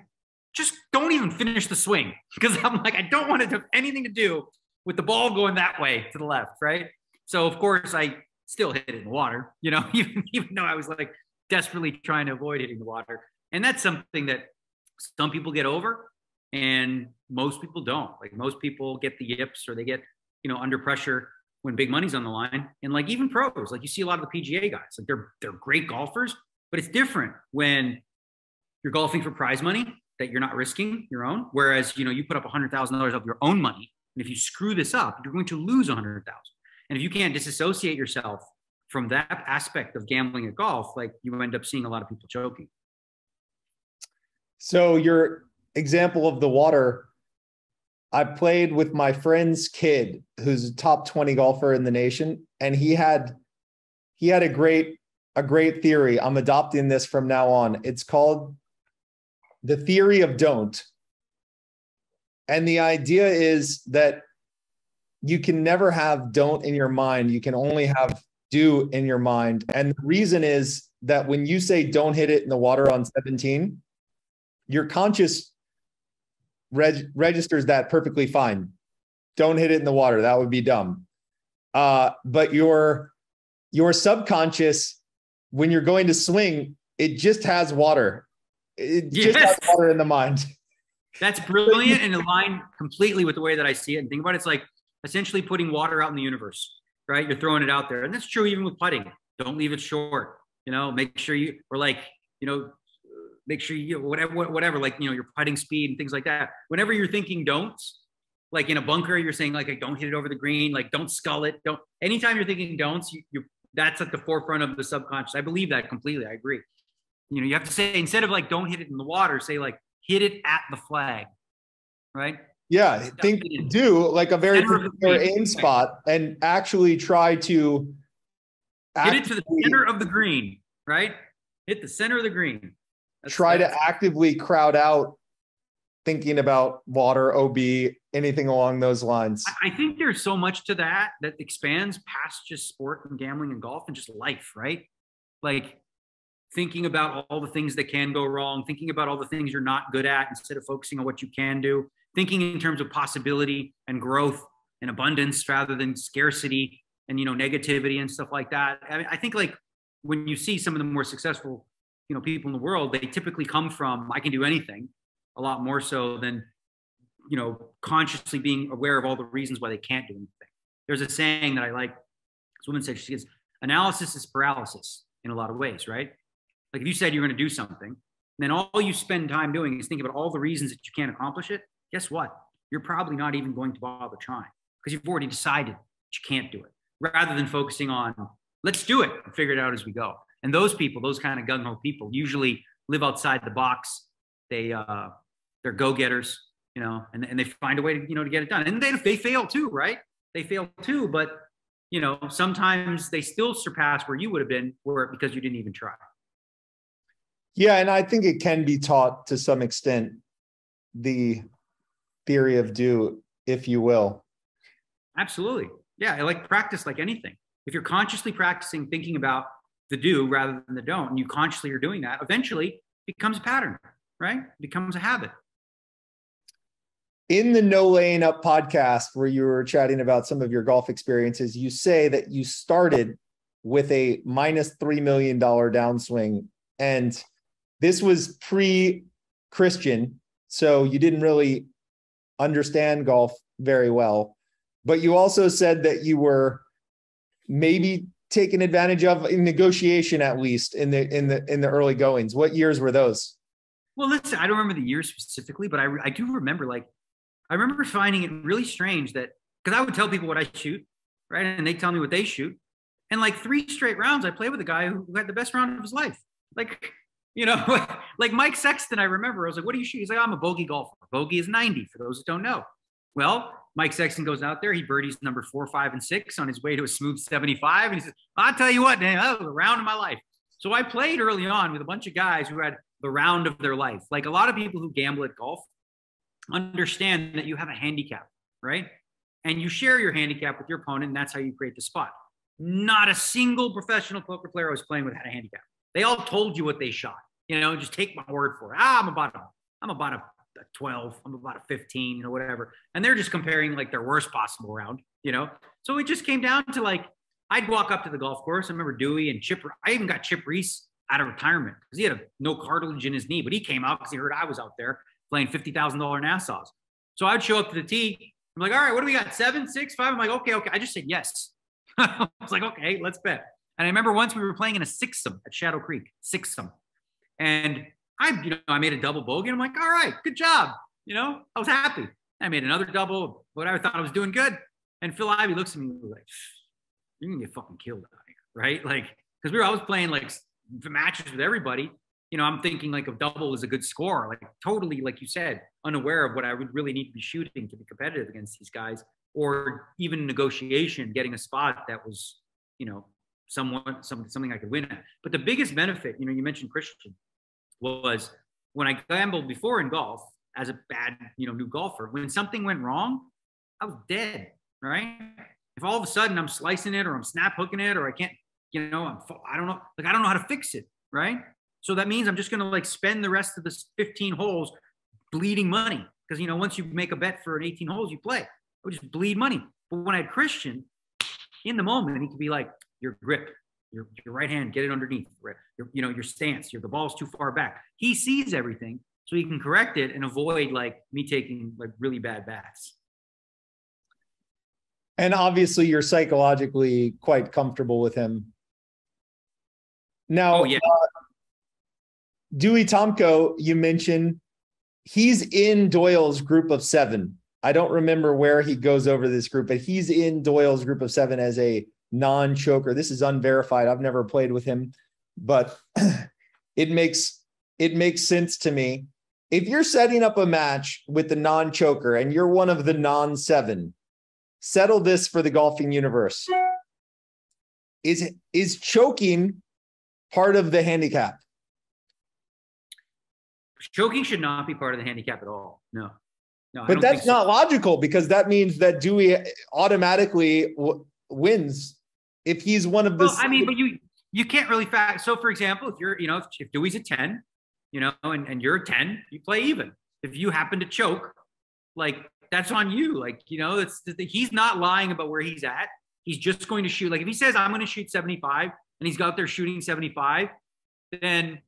Speaker 2: just don't even finish the swing because I'm like, I don't want to have anything to do with the ball going that way to the left, right? So of course I still hit it in the water, you know, even, even though I was like desperately trying to avoid hitting the water. And that's something that some people get over and most people don't. Like most people get the yips or they get, you know, under pressure when big money's on the line. And like even pros, like you see a lot of the PGA guys, like they're they're great golfers, but it's different when you're golfing for prize money that you're not risking your own. Whereas, you know, you put up $100,000 of your own money. And if you screw this up, you're going to lose 100,000. And if you can't disassociate yourself from that aspect of gambling at golf, like you end up seeing a lot of people choking.
Speaker 1: So your example of the water, I played with my friend's kid, who's a top 20 golfer in the nation, and he had he had a great a great theory. I'm adopting this from now on. It's called the theory of don't. And the idea is that you can never have don't in your mind. You can only have do in your mind. And the reason is that when you say don't hit it in the water on 17, your conscious reg- registers that perfectly fine. Don't hit it in the water. That would be dumb. Uh, but your your subconscious, when you're going to swing, it just has water. It yes. just has water in the mind.
Speaker 2: That's brilliant and aligned completely with the way that I see it. And think about it, it's like essentially putting water out in the universe, right? You're throwing it out there. And that's true even with putting. Don't leave it short. You know, make sure you or like, you know, make sure you whatever whatever, like you know, your putting speed and things like that. Whenever you're thinking don'ts, like in a bunker, you're saying like I don't hit it over the green, like don't scull it. Don't anytime you're thinking don'ts, you, you that's at the forefront of the subconscious. I believe that completely. I agree you know, you have to say instead of like don't hit it in the water, say like hit it at the flag, right?
Speaker 1: Yeah, think do like a very particular aim spot and actually try to
Speaker 2: get it to the center of the green, right? Hit the center of the green.
Speaker 1: That's, try to actively crowd out thinking about water, OB, anything along those lines.
Speaker 2: I think there's so much to that that expands past just sport and gambling and golf and just life, right? Like thinking about all the things that can go wrong, thinking about all the things you're not good at instead of focusing on what you can do, thinking in terms of possibility and growth and abundance rather than scarcity and you know negativity and stuff like that. I, mean, I think like when you see some of the more successful you know people in the world, they typically come from I can do anything, a lot more so than you know consciously being aware of all the reasons why they can't do anything. There's a saying that I like. This woman said she says analysis is paralysis in a lot of ways, right? Like if you said you're going to do something, then all you spend time doing is thinking about all the reasons that you can't accomplish it. Guess what? You're probably not even going to bother trying because you've already decided you can't do it rather than focusing on let's do it and figure it out as we go. And those people, those kind of gung ho people, usually live outside the box. They uh, they're go getters, you know, and, and they find a way to you know to get it done. And they they fail too, right? They fail too, but you know sometimes they still surpass where you would have been were because you didn't even try.
Speaker 1: Yeah, and I think it can be taught to some extent, the theory of do, if you will.
Speaker 2: Absolutely. Yeah, I like practice like anything. If you're consciously practicing thinking about the do rather than the don't, and you consciously are doing that, eventually becomes a pattern, right? It becomes a habit.
Speaker 1: In the No Laying Up podcast, where you were chatting about some of your golf experiences, you say that you started with a minus $3 million downswing. And this was pre Christian, so you didn't really understand golf very well. But you also said that you were maybe taken advantage of in negotiation at least in the in the in the early goings. What years were those?
Speaker 2: Well, listen, I don't remember the years specifically, but I I do remember like I remember finding it really strange that because I would tell people what I shoot, right, and they tell me what they shoot, and like three straight rounds, I played with a guy who had the best round of his life. Like you know, like Mike Sexton, I remember, I was like, what do you shoot? He's like, I'm a bogey golfer. Bogey is 90 for those that don't know. Well, Mike Sexton goes out there, he birdies number four, five, and six on his way to a smooth 75. And he says, I'll tell you what, man, that was the round of my life. So I played early on with a bunch of guys who had the round of their life. Like a lot of people who gamble at golf understand that you have a handicap, right? And you share your handicap with your opponent, and that's how you create the spot. Not a single professional poker player I was playing with had a handicap. They all told you what they shot. You know, just take my word for it. Ah, I'm about a, I'm about a, a 12. I'm about a 15, you know, whatever. And they're just comparing like their worst possible round, you know. So it just came down to like I'd walk up to the golf course. I remember Dewey and Chip. I even got Chip Reese out of retirement because he had a, no cartilage in his knee, but he came out because he heard I was out there playing fifty thousand dollar Nassau's. So I'd show up to the tee. I'm like, all right, what do we got? Seven, six, five. I'm like, okay, okay. I just said yes. I was like, okay, let's bet. And I remember once we were playing in a sixsome at Shadow Creek, sixsome. And I, you know, I made a double bogey. I'm like, all right, good job. You know, I was happy. I made another double, whatever. I thought I was doing good. And Phil Ivey looks at me like, you're gonna get fucking killed out here, right? Like, because we were always playing like matches with everybody. You know, I'm thinking like a double is a good score. Like totally, like you said, unaware of what I would really need to be shooting to be competitive against these guys, or even negotiation, getting a spot that was, you know, somewhat some, something I could win at. But the biggest benefit, you know, you mentioned Christian, was when I gambled before in golf as a bad, you know, new golfer. When something went wrong, I was dead. Right? If all of a sudden I'm slicing it or I'm snap hooking it or I can't, you know, I'm, I don't know, like I don't know how to fix it. Right? So that means I'm just gonna like spend the rest of the 15 holes bleeding money because you know once you make a bet for an 18 holes you play, I would just bleed money. But when I had Christian, in the moment he could be like, your grip, your, your right hand, get it underneath, your, you know, your stance, your, the ball's too far back. He sees everything so he can correct it and avoid like me taking like really bad bats.
Speaker 1: And obviously you're psychologically quite comfortable with him. Now, oh, yeah. Uh, Dewey Tomko, you mentioned he's in Doyle's group of seven. I don't remember where he goes over this group, but he's in Doyle's group of seven as a non-choker. This is unverified. I've never played with him, but it makes it makes sense to me. If you're setting up a match with the non-choker and you're one of the non-seven, settle this for the golfing universe. Is is choking part of the handicap?
Speaker 2: Choking should not be part of the handicap at all. No.
Speaker 1: No, but that's so. not logical because that means that Dewey automatically w- wins if he's one of the.
Speaker 2: Well, I mean, but you you can't really fact. So, for example, if you're you know if, if Dewey's a ten, you know, and, and you're a ten, you play even. If you happen to choke, like that's on you. Like you know, it's he's not lying about where he's at. He's just going to shoot. Like if he says I'm going to shoot 75 and he's out there shooting 75, then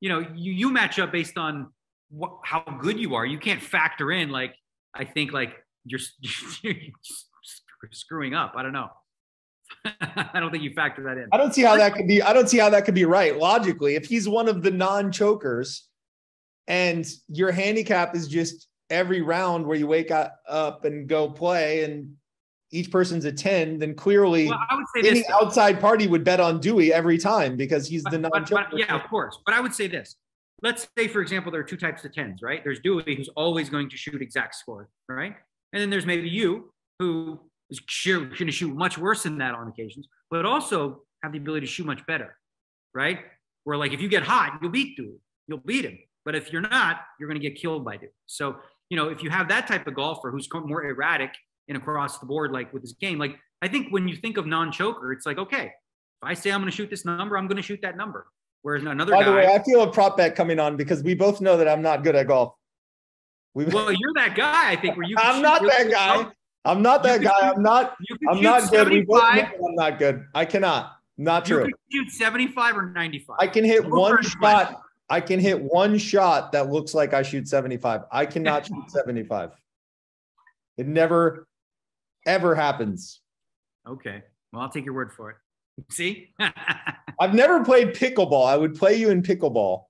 Speaker 2: you know you you match up based on what, how good you are. You can't factor in like I think like you're, you're screwing up. I don't know. I don't think you factor that in.
Speaker 1: I don't see how that could be. I don't see how that could be right logically. If he's one of the non-chokers, and your handicap is just every round where you wake up and go play, and each person's a ten, then clearly well, any this, outside party would bet on Dewey every time because he's but, the non-choker.
Speaker 2: But, yeah, of course. But I would say this. Let's say, for example, there are two types of tens, right? There's Dewey, who's always going to shoot exact score, right? And then there's maybe you, who is sure going to shoot much worse than that on occasions, but also have the ability to shoot much better, right? Where like if you get hot, you'll beat dude, you'll beat him. But if you're not, you're going to get killed by dude. So you know if you have that type of golfer who's more erratic and across the board, like with his game, like I think when you think of non-choker, it's like okay, if I say I'm going to shoot this number, I'm going to shoot that number. Whereas another
Speaker 1: by
Speaker 2: the
Speaker 1: way, I feel a prop bet coming on because we both know that I'm not good at golf.
Speaker 2: we well, you're that guy. I think where you.
Speaker 1: I'm not that guy. I'm not that guy. I'm not. I'm not good. We both I'm not good. I cannot. Not true.
Speaker 2: You shoot 75 or 95.
Speaker 1: I can hit one shot. I can hit one shot that looks like I shoot 75. I cannot shoot 75. It never, ever happens.
Speaker 2: Okay. Well, I'll take your word for it. See?
Speaker 1: I've never played pickleball. I would play you in pickleball.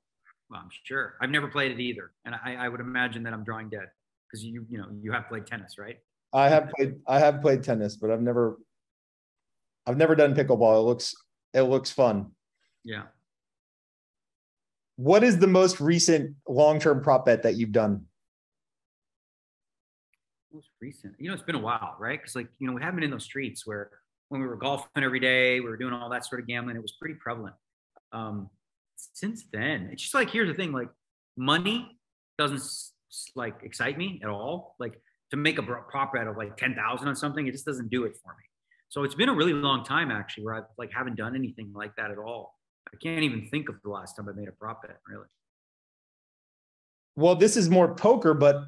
Speaker 2: Well, I'm sure. I've never played it either. And I, I would imagine that I'm drawing dead because you, you know, you have played tennis, right?
Speaker 1: I have played I have played tennis, but I've never I've never done pickleball. It looks it looks fun.
Speaker 2: Yeah.
Speaker 1: What is the most recent long-term prop bet that you've done?
Speaker 2: most recent. You know, it's been a while, right? Because like you know, we haven't been in those streets where when we were golfing every day, we were doing all that sort of gambling. It was pretty prevalent. Um, since then, it's just like here's the thing: like money doesn't like excite me at all. Like to make a prop bet of like ten thousand on something, it just doesn't do it for me. So it's been a really long time actually where I like haven't done anything like that at all. I can't even think of the last time I made a prop bet really.
Speaker 1: Well, this is more poker, but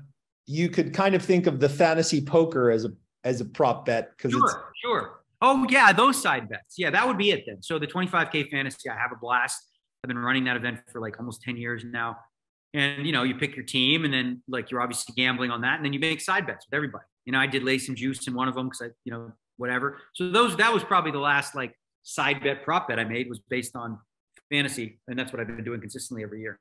Speaker 1: you could kind of think of the fantasy poker as a as a prop bet because
Speaker 2: sure,
Speaker 1: it's
Speaker 2: sure. Oh yeah, those side bets. Yeah, that would be it then. So the 25k fantasy, I have a blast. I've been running that event for like almost 10 years now. And you know, you pick your team, and then like you're obviously gambling on that, and then you make side bets with everybody. You know, I did lay some juice in one of them because I, you know, whatever. So those that was probably the last like side bet prop bet I made was based on fantasy, and that's what I've been doing consistently every year.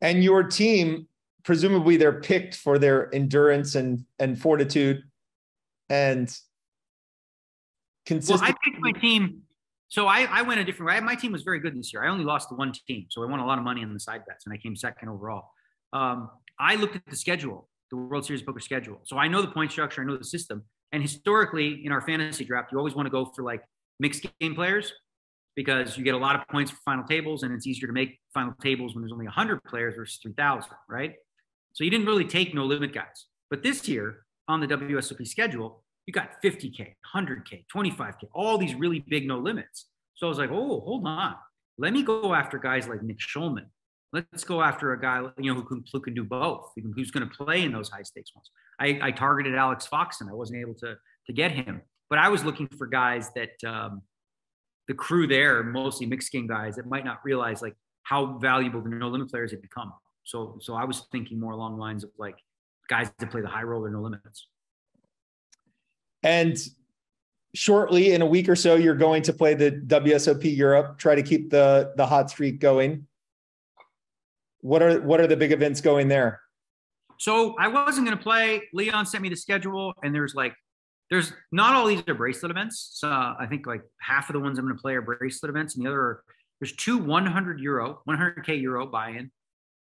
Speaker 1: And your team, presumably, they're picked for their endurance and and fortitude, and
Speaker 2: consistent. Well, I picked my team. So I, I went a different way. My team was very good this year. I only lost to one team, so I won a lot of money on the side bets, and I came second overall. Um, I looked at the schedule, the World Series poker schedule. So I know the point structure, I know the system. And historically, in our fantasy draft, you always want to go for like mixed game players because you get a lot of points for final tables, and it's easier to make final tables when there's only 100 players versus 3,000, right? So you didn't really take no limit guys. But this year on the WSOP schedule, you got 50K, 100K, 25K, all these really big no limits. So I was like, oh, hold on. Let me go after guys like Nick Schulman. Let's go after a guy you know who can, who can do both, who's going to play in those high stakes ones. I, I targeted Alex Fox and I wasn't able to to get him, but I was looking for guys that um, the crew there, mostly mixed game guys, that might not realize like how valuable the no limit players have become. So so I was thinking more along lines of like guys that play the high roller no limits.
Speaker 1: And shortly in a week or so, you're going to play the WSOP Europe, try to keep the the hot streak going. What are what are the big events going there?
Speaker 2: So I wasn't going to play. Leon sent me the schedule, and there's like, there's not all these are bracelet events. So I think like half of the ones I'm going to play are bracelet events, and the other there's two 100 euro, 100k euro buy-in,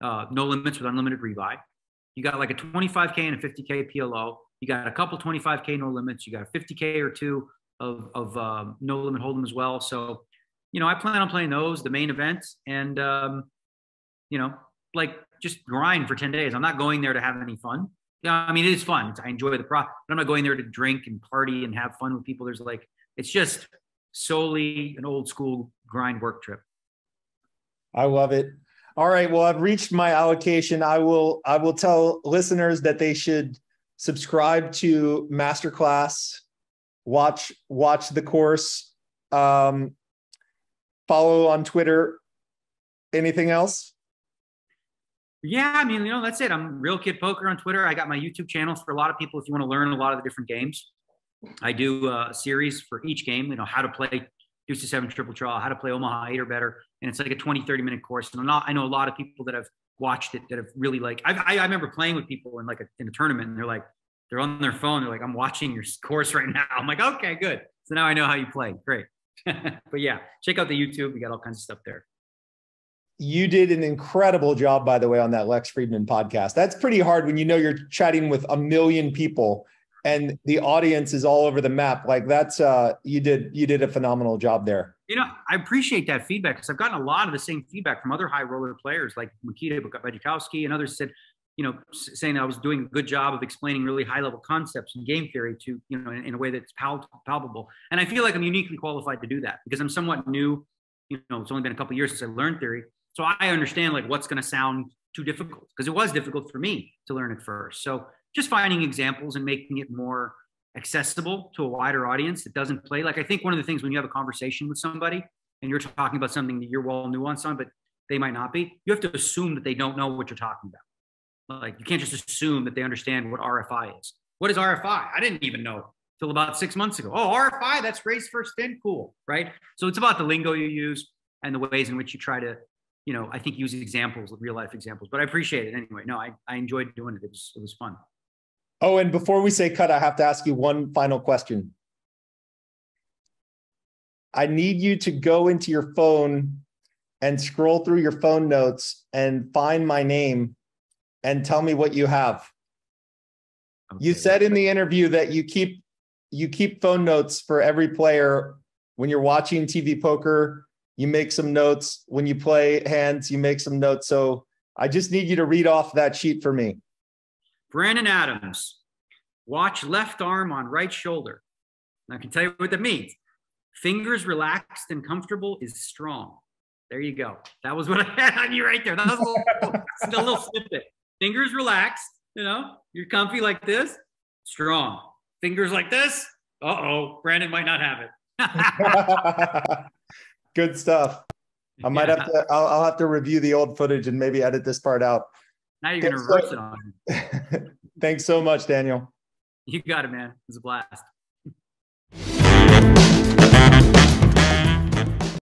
Speaker 2: uh, no limits with unlimited rebuy. You got like a 25k and a 50k PLO. You got a couple 25k no limits. You got a 50k or two of of um, no limit hold'em as well. So, you know, I plan on playing those, the main events, and um, you know, like just grind for 10 days. I'm not going there to have any fun. Yeah, I mean, it is fun. I enjoy the pro. But I'm not going there to drink and party and have fun with people. There's like, it's just solely an old school grind work trip.
Speaker 1: I love it. All right. Well, I've reached my allocation. I will, I will tell listeners that they should subscribe to masterclass, watch, watch the course, um, follow on Twitter. Anything else?
Speaker 2: Yeah, I mean, you know, that's it. I'm Real Kid Poker on Twitter. I got my YouTube channel for a lot of people if you want to learn a lot of the different games. I do a series for each game, you know, how to play Deuce to Seven Triple Draw, how to play Omaha 8 or better. And it's like a 20, 30 minute course. And I'm not, I know a lot of people that have watched it that have really like, I, I, remember playing with people in like a, in a tournament and they're like, they're on their phone. They're like, I'm watching your course right now. I'm like, okay, good. So now I know how you play. Great. but yeah, check out the YouTube. We got all kinds of stuff there
Speaker 1: you did an incredible job, by the way, on that Lex Fridman podcast. That's pretty hard when you know you're chatting with a million people and the audience is all over the map. Like that's uh you did you did a phenomenal job there.
Speaker 2: You know, I appreciate that feedback because I've gotten a lot of the same feedback from other high roller players like Mikita Badziakouski and others said, you know, saying I was doing a good job of explaining really high level concepts and game theory to, you know, in, in a way that's pal- palpable. And I feel like I'm uniquely qualified to do that because I'm somewhat new. You know, it's only been a couple years since I learned theory so I understand like what's going to sound too difficult because it was difficult for me to learn it first. So just finding examples and making it more accessible to a wider audience that doesn't play. Like I think one of the things when you have a conversation with somebody and you're talking about something that you're well nuanced on, but they might not be, you have to assume that they don't know what you're talking about. Like you can't just assume that they understand what RFI is. What is RFI? I didn't even know till about six months ago. Oh, RFI, that's raise first in, cool, right? So it's about the lingo you use and the ways in which you try to you know, I think use examples, of real life examples. But I appreciate it anyway. No, I, I enjoyed doing it. It was it was fun.
Speaker 1: Oh, and before we say cut, I have to ask you one final question. I need you to go into your phone and scroll through your phone notes and find my name and tell me what you have. You said in the interview that you keep you keep phone notes for every player when you're watching TV poker. You make some notes when you play hands. You make some notes. So I just need you to read off that sheet for me.
Speaker 2: Brandon Adams, watch left arm on right shoulder. I can tell you what that means. Fingers relaxed and comfortable is strong. There you go. That was what I had on you right there. That was a little, a little snippet. Fingers relaxed, you know, you're comfy like this, strong. Fingers like this, uh oh, Brandon might not have
Speaker 1: it. Good stuff. I might yeah. have to. I'll, I'll, have to review the old footage and maybe edit this part out.
Speaker 2: Now you're going to reverse so, it on.
Speaker 1: Thanks so much, Daniel.
Speaker 2: You got it, man. It was a blast.